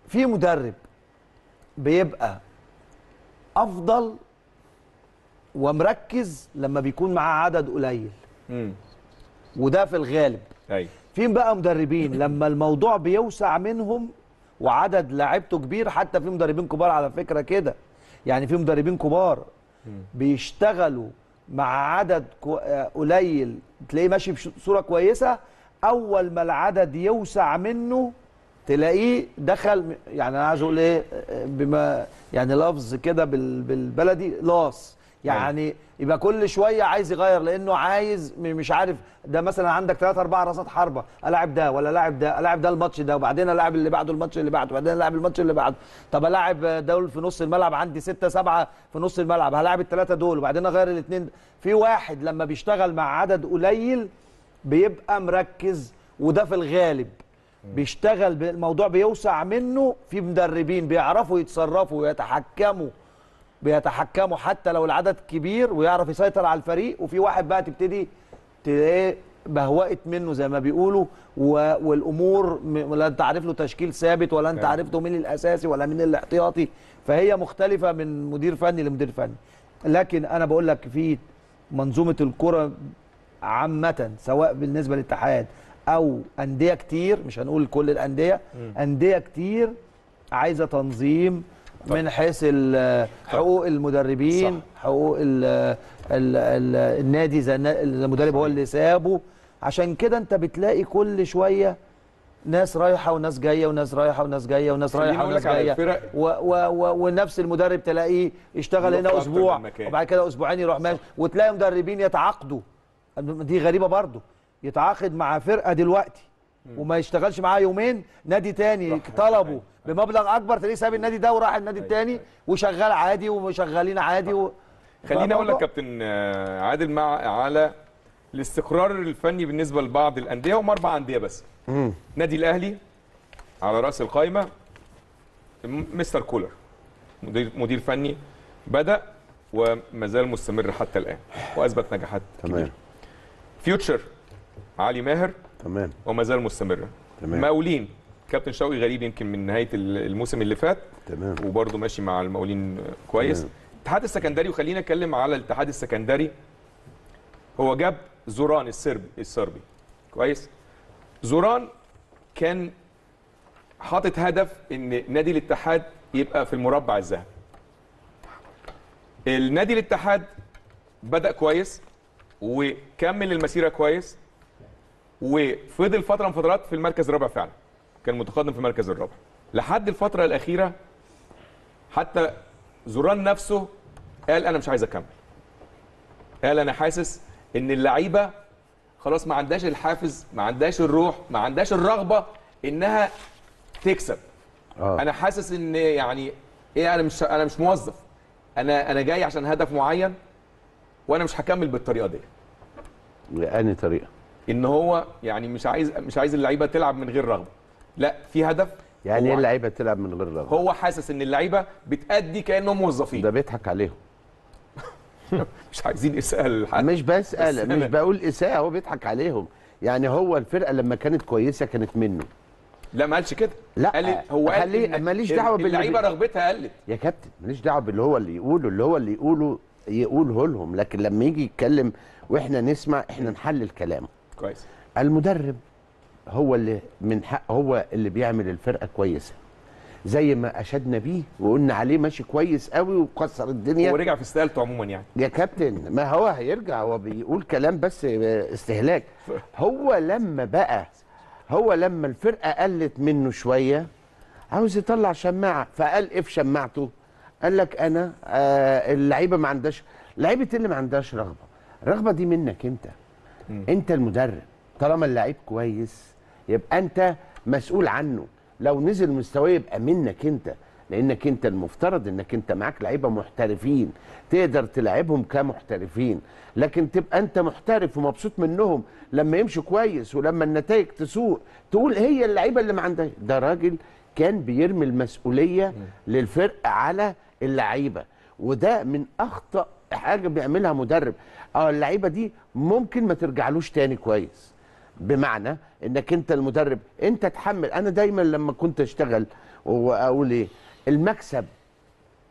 في مدرب بيبقى أفضل ومركز لما بيكون معاه عدد قليل. امم وده في الغالب. أيوه. في بقى مدربين لما الموضوع بيوسع منهم وعدد لاعيبته كبير حتى في مدربين كبار على فكرة كده. يعني في مدربين كبار بيشتغلوا مع عدد آه، قليل تلاقيه ماشي بصوره كويسة أول ما العدد يوسع منه تلاقيه دخل يعني أنا عايز أقول إيه آه، بما يعني لفظ كده بال- بالبلدي لاص. يعني يبقى كل شوية عايز يغير لأنه عايز مش عارف ده مثلا عندك ثلاثة أربعة راسات حربة ألاعب ده ولا لاعب ده ألاعب ده الماتش ده وبعدين ألاعب اللي بعده الماتش اللي بعده وبعدين ألاعب الماتش اللي بعده. طب ألاعب دول في نص الملعب عندي ستة سبعة في نص الملعب هلاعب الثلاثة دول وبعدين أغير الاثنين في واحد لما بيشتغل مع عدد قليل بيبقى مركز وده في الغالب. بيشتغل الموضوع بيوسع منه في مدربين بيعرفوا يتصرفوا ويتحكموا بيتحكموا حتى لو العدد كبير ويعرف يسيطر على الفريق وفي واحد بقى تبتدي تلاقيه بهوقت منه زي ما بيقولوا. والأمور. لا أنت عارف له تشكيل ثابت ولا أنت. عارف له مين الأساسي ولا مين الاحتياطي فهي مختلفة من مدير فني لمدير فني لكن أنا بقول لك في منظومة الكرة عامة سواء بالنسبة للاتحاد أو أندية كتير مش هنقول كل الأندية أندية كتير عايزة تنظيم من حيث ال- حقوق المدربين حقوق ال ال ال النادي زي المدرب هو اللي سابه. عشان كده أنت بتلاقي كل شوية ناس رايحة وناس جاية وناس رايحة وناس جاية وناس رايحة وناس جاية. الفرق. و و و ونفس المدرب تلاقيه اشتغل يروح هنا أسبوع. وبعد كده أسبوعين يروح ماشي. وتلاقي مدربين يتعاقدوا. دي غريبة برضو يتعاقد مع فرقة دلوقتي وما يشتغلش معاها يومين نادي تاني طلبه. بمبلغ أكبر تلاقيه ساب النادي ده وراح النادي التاني وشغال عادي وشغالين عادي و... خليني أقول لك كابتن آه، عادل مع على الاستقرار الفني بالنسبة لبعض الأندية هم أربع أندية بس. نادي الأهلي على رأس القائمه مستر كولر مدير مدير فني بدأ وما زال مستمر حتى الآن وأثبت نجاحات تمام. فيوتشر علي ماهر تمام. وما زال مستمر. تمام. مقاولين كابتن شوقي غريب يمكن من نهاية الموسم اللي فات. تمام. وبرضه ماشي مع المقاولين كويس. تمام. الاتحاد السكندري وخلينا اتكلم على الاتحاد السكندري. هو جاب زوران السربي السربي كويس؟ زوران كان حاطط هدف إن نادي الاتحاد يبقى في المربع الذهبي. النادي الاتحاد بدأ كويس وكمل المسيرة كويس وفضل فترة من فترات في المركز الرابع فعلا. كان متقدم في المركز الرابع لحد الفترة الأخيرة حتى زوران نفسه قال أنا مش عايز أكمل. قال أنا حاسس إن اللعيبة خلاص ما عندهاش الحافز ما عندهاش الروح ما عندهاش الرغبة إنها تكسب. آه. أنا حاسس إن يعني إيه أنا مش أنا مش موظف. أنا أنا جاي عشان هدف معين وأنا مش هكمل بالطريقة دي. لأني طريقة. إن هو يعني مش عايز مش عايز اللعيبة تلعب من غير رغبة. لا في هدف. يعني إيه اللعيبة تلعب من غير رغبة؟ هو حاسس إن اللعيبة بتأدي كأنهم موظفين. ده بيضحك عليهم. مش عايزين إسأل حد. مش بسأل بس مش بقول إساءة هو بيضحك عليهم. يعني هو الفرقة لما كانت كويسة كانت منه. لا ما قالش كده. لا، قال هو قال إن ماليش ال- دعوة باللي اللعيبة رغبتها قلت. يا كابتن ماليش دعوة باللي هو اللي يقوله اللي هو اللي يقوله يقوله لهم. لكن لما يجي يتكلم وإحنا نسمع إحنا نحلل كلامه. كويس. المدرب هو اللي من حق هو اللي بيعمل الفرقة كويسة. زي ما اشدنا بيه وقلنا عليه ماشي كويس قوي وكسر الدنيا. هو رجع في استقالته عموما يعني. يا كابتن ما هو هيرجع هو بيقول كلام بس استهلاك. هو لما بقى هو لما الفرقة قلت منه شوية عاوز يطلع شماعة فقال إيه في شماعته؟ قال لك أنا آه اللعيبة ما عندهاش لعيبة اللي ما عندهاش رغبة. الرغبه دي منك أنت. أنت المدرب. طالما اللعيب كويس يبقى انت مسؤول عنه. لو نزل مستواه يبقى منك انت لانك انت المفترض انك انت معاك لعيبة محترفين تقدر تلعبهم كمحترفين. لكن تبقى انت محترف ومبسوط منهم لما يمشوا كويس ولما النتائج تسوء تقول هي اللعيبة اللي ما عندها. ده راجل كان بيرمي المسؤولية للفرقه على اللعيبة. وده من أخطأ حاجة بيعملها مدرب. آه اللعيبة دي ممكن ما ترجعلوش تاني كويس. بمعنى إنك أنت المدرب. أنت تحمل. أنا دايما لما كنت أشتغل وأقول إيه المكسب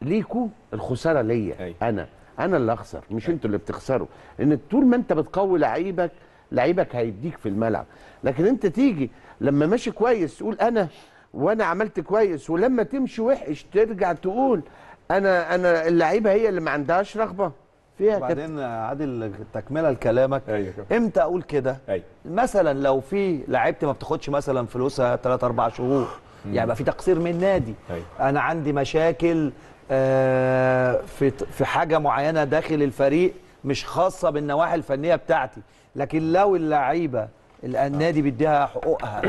ليكوا الخسارة ليا. أنا. أنا اللي أخسر مش أنتوا اللي بتخسروا. لأن طول ما أنت بتقوي لعيبك لعيبك هيديك في الملعب. لكن أنت تيجي لما ماشي كويس تقول أنا وأنا عملت كويس ولما تمشي وحش ترجع تقول أنا أنا اللعيبة هي اللي ما عندهاش رغبة. فيها كده. بعدين عادل تكملة لكلامك. أيوه كده. إمتى أقول كده؟ أيوه. مثلا لو في لعيبتي ما بتاخدش مثلا فلوسها 3 4 شهور يعني يبقى في تقصير من النادي. أيوة. أنا عندي مشاكل آه، في في حاجة معينة داخل الفريق مش خاصة بالنواحي الفنية بتاعتي. لكن لو اللعيبة ال- النادي بيديها حقوقها.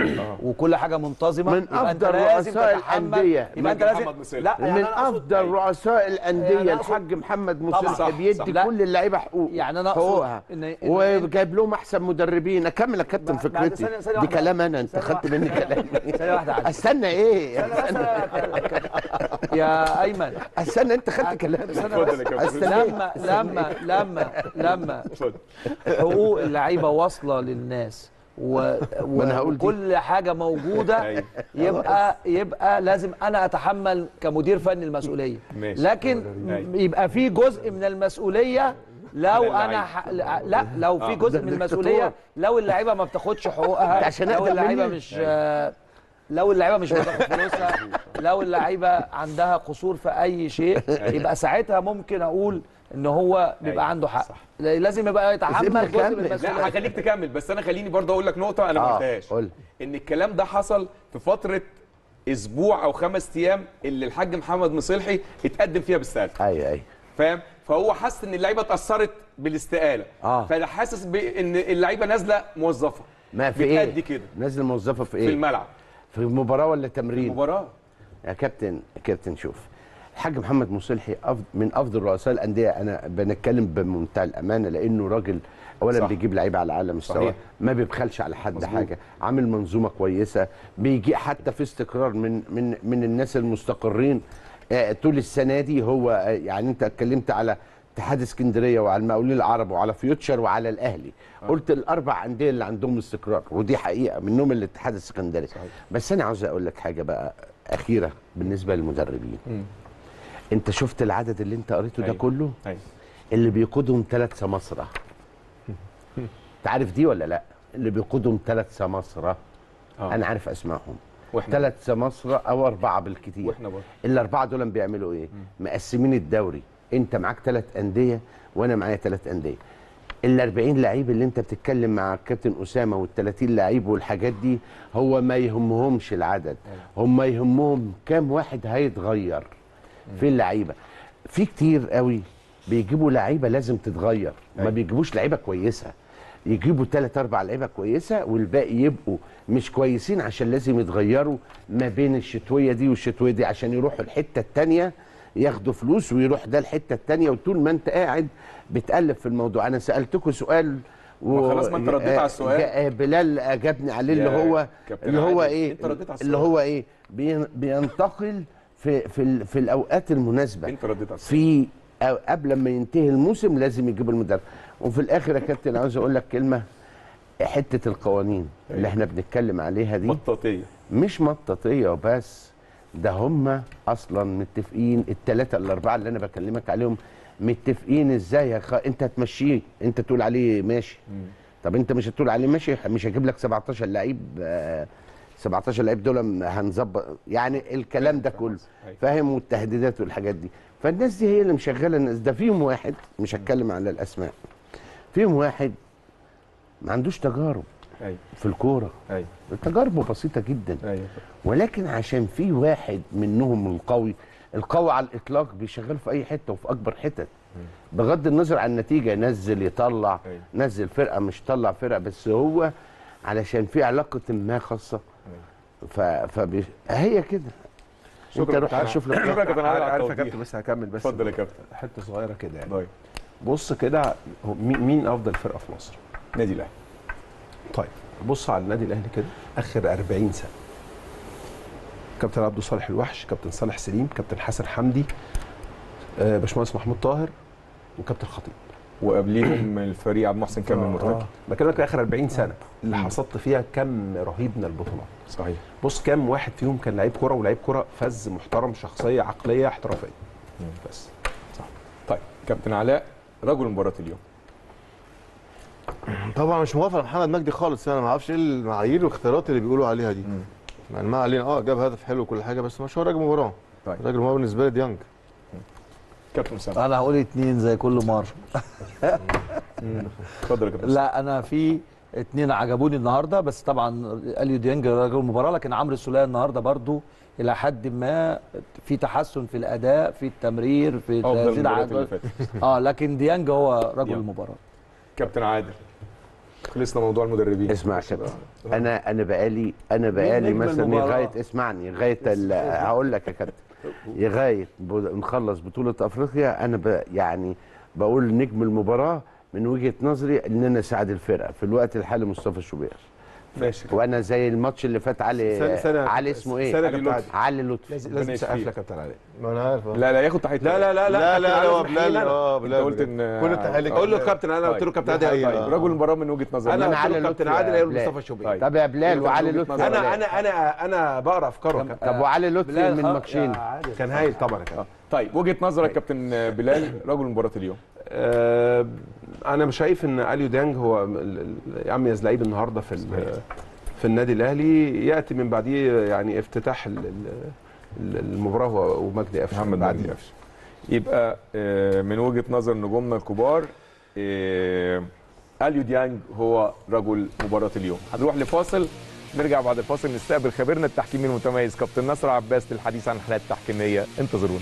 وكل حاجة منتظمة من لازم رؤساء الأندية. يبقى أنت لازم. لا يعني من أفضل رؤساء الأندية يعني الحاج محمد. مسلم بيدي. كل اللعيبة حقوق يعني أقصد حقوقها. وجايب لهم أحسن مدربين. أكمل يا كابتن فكرتي. دي. كلام أنا أنت خدت. مني كلام. أستنى إيه؟ يا أيمن. أستنى أنت خدت كلام إيه؟ لما لما لما لما حقوق اللعيبة واصلة للناس و... وكل حاجة موجودة أيوة. يبقى يبقى لازم أنا أتحمل كمدير فني المسؤولية. لكن أيوة. يبقى في جزء من المسؤولية لو أنا. ح... لا لو في آه. جزء من. المسؤولية لو اللعيبة ما بتاخدش حقوقها عشان لو اللعيبة. مش لو اللعيبة مش بتاخد فلوسها لو اللعيبة عندها قصور في أي شيء يبقى ساعتها ممكن أقول إن هو بيبقى عنده حق. لازم يبقى يتحمل جزء من. لا، هخليك تكمل بس أنا خليني برضه أقول لك نقطة أنا ما آه، قلتهاش. قول. إن الكلام ده حصل في فترة أسبوع أو خمس أيام اللي الحاج محمد مصلحي اتقدم فيها باستقالته أيوه أيوه. فاهم؟ فهو حس إن اللعيبة اتأثرت بالاستقالة. آه. فده حاسس بان اللعيبة نازلة موظفة. ما في إيه؟ كده. نازل موظفة في في إيه؟ الملعب. في مباراه ولا تمرين؟ المباراة. يا كابتن كابتن شوف. الحاج محمد مصلحي من أفضل رؤساء الأندية. أنا بنتكلم بمنتهى الأمانة لأنه راجل اولا صح. بيجيب لعيبة على اعلى مستوى. ما بيبخلش على حد مظبوط. حاجة. عامل منظومة كويسة. بيجي حتى في استقرار من من من الناس المستقرين. آه، طول السنة دي هو آه، يعني أنت اتكلمت على اتحاد اسكندرية وعلى المقاولين العرب وعلى فيوتشر وعلى الأهلي. قلت الأربع أندية اللي عندهم استقرار ودي حقيقة منهم الاتحاد السكندري. بس أنا عاوز أقول لك حاجة بقى أخيرة بالنسبة للمدربين. انت شفت العدد اللي انت قريته ده أيوة. كله؟ أيوه. اللي بيقودهم ثلاث سماسرة. انت عارف دي ولا لا؟ اللي بيقودهم ثلاث سماسرة. آه. أنا عارف أسمائهم. ثلاث سماسرة أو أربعة بالكتير. وإحنا برضه. الأربعة دول بيعملوا إيه؟ مقسمين الدوري. أنت معاك ثلاث أندية وأنا معايا ثلاث أندية. ال 40 لعيب اللي أنت بتتكلم مع الكابتن أسامة وال 30 لعيب والحاجات دي هو ما يهمهمش العدد. هم يهمهم كام واحد هيتغير. في اللعيبة. في كتير قوي بيجيبوا لعيبة لازم تتغير. ما بيجيبوش لعيبة كويسة. يجيبوا ثلاث أربع لعيبة كويسة والباقي يبقوا مش كويسين عشان لازم يتغيروا ما بين الشتوية دي والشتوية دي عشان يروحوا الحتة الثانية ياخدوا فلوس ويروح ده الحتة الثانية وطول ما أنت قاعد بتقلب في الموضوع. أنا سألتكم سؤال ما خلاص ما أنت رديت على السؤال. بلال أجابني عليه اللي هو اللي هو إيه؟ اللي. هو إيه؟ بين- بينتقل في في في الأوقات المناسبة. انت رديت على. في قبل ما ينتهي الموسم لازم يجيب المدرب. وفي الآخر يا كابتن عاوز أقول لك كلمة حتة القوانين اللي إحنا بنتكلم عليها دي مطاطية. مش مطاطية وبس ده هم أصلا متفقين الثلاثه الأربعة اللي أنا بكلمك عليهم متفقين إزاي يا خ... أنت هتمشيه أنت تقول عليه ماشي. طب أنت مش هتقول عليه ماشي مش هجيب لك 17 لعيب آه، 17 لعيب دول هنظبط يعني الكلام ده كله. أيوة. فاهم؟ والتهديدات والحاجات دي. فالناس دي هي اللي مشغلة الناس. ده فيهم واحد مش هتكلم على الأسماء. فيهم واحد ما عندوش تجارب أيوه. في الكورة. أيوه. تجاربه بسيطة جدا. أيوه. ولكن عشان في واحد منهم القوي القوي على الإطلاق بيشغل في أي حتة وفي أكبر حتت بغض النظر عن النتيجة ينزل يطلع أيوة. نزل فرقة مش طلع فرقة بس هو علشان في علاقة ما خاصة ف فبي... هي كده. انت شكرا روح شوف لك عارف يا. كابتن بس هكمل بس. اتفضل يا كابتن. حتة صغيرة كده يعني. طيب بص كده مين أفضل فرقة في مصر؟ نادي الأهلي. طيب بص على النادي الأهلي كده. آخر 40 سنة. كابتن عبد الصالح الوحش كابتن صالح سليم كابتن حسن حمدي آه، باشمهندس محمود طاهر وكابتن خطيب. وقبليهم الفريق عبد المحسن كامل متواجد بكلمك آخر 40 سنة. اللي حصدت فيها كم رهيب من البطولات. صحيح. بص كام واحد فيهم كان لعيب كوره ولعيب كوره فز محترم شخصية عقلية احترافية. بس. طيب كابتن علاء رجل مباراة اليوم. طبعا مش موافق على محمد مجدي خالص. أنا ما أعرفش إيه المعايير والاختيارات اللي بيقولوا عليها دي. يعني ما علينا. آه جاب هدف حلو وكل حاجة بس مش هو راجل مباراة. طيب. راجل مباراة بالنسبة لي ديانج. كابتن اسامه أنا هقول اتنين زي كل مرة. اتفضل يا كابتن. لا أنا في اتنين عجبوني النهارده بس طبعا اليو ديانج رجل المباراه لكن عمرو السولية النهارده برضو إلى حد ما في تحسن في الأداء في التمرير في فاتت. آه لكن ديانج هو رجل. المباراة. كابتن عادل. خلصنا موضوع المدربين. اسمع يا كابتن أنا أنا بقالي أنا بقالي مثلا؟ لغاية اسمعني لغاية هقول لك يا كابتن. لغاية نخلص بطولة أفريقيا أنا ب يعني بقول نجم المباراة من وجهة نظري إن أنا ساعد الفرقة. في الوقت الحالي مصطفى شوبير ماشي وأنا زي الماتش اللي فات علي سنة- سنة- علي اسمه إيه سنة علي لطفي. علي لطفي لازم لازم تسقف. لك يا كابتن علاء ما أنا عارف آه. لا لا ياخد تحية لا لا لا لا لا لا هو بلال آه أنت بلال قلت ان كل التحيه قول له كابتن أنا قلت له طيب. كابتن عادل حقيقة. طيب. رجل المباراه من وجهة نظري أنا علي كابتن عادل بلال. مصطفى شوبير طيب. طب يا بلال كان وعلي لطفي أنا. أنا أنا أنا بقرا افكاره يا كابتن طب وعلي لطفي من خ- ماتشين عادل. كان هايل طبعا يا كابتن طيب وجهة نظرك كابتن بلال رجل مباراة اليوم آه، أنا مش شايف إن أليو ديانج هو اميز لعيب النهارده في في النادي الأهلي يأتي من بعديه يعني افتتاح ال- ال- ال- المباراة هو ومجدي قفشة محمد. مجدي قفشة. يبقى آه، من وجهة نظر نجومنا الكبار آه، أليو ديانج هو رجل مباراة اليوم. هنروح لفاصل نرجع بعد الفاصل نستقبل خبيرنا التحكيمي المتميز كابتن نصر عباس للحديث عن الحالات التحكيمية. انتظرونا.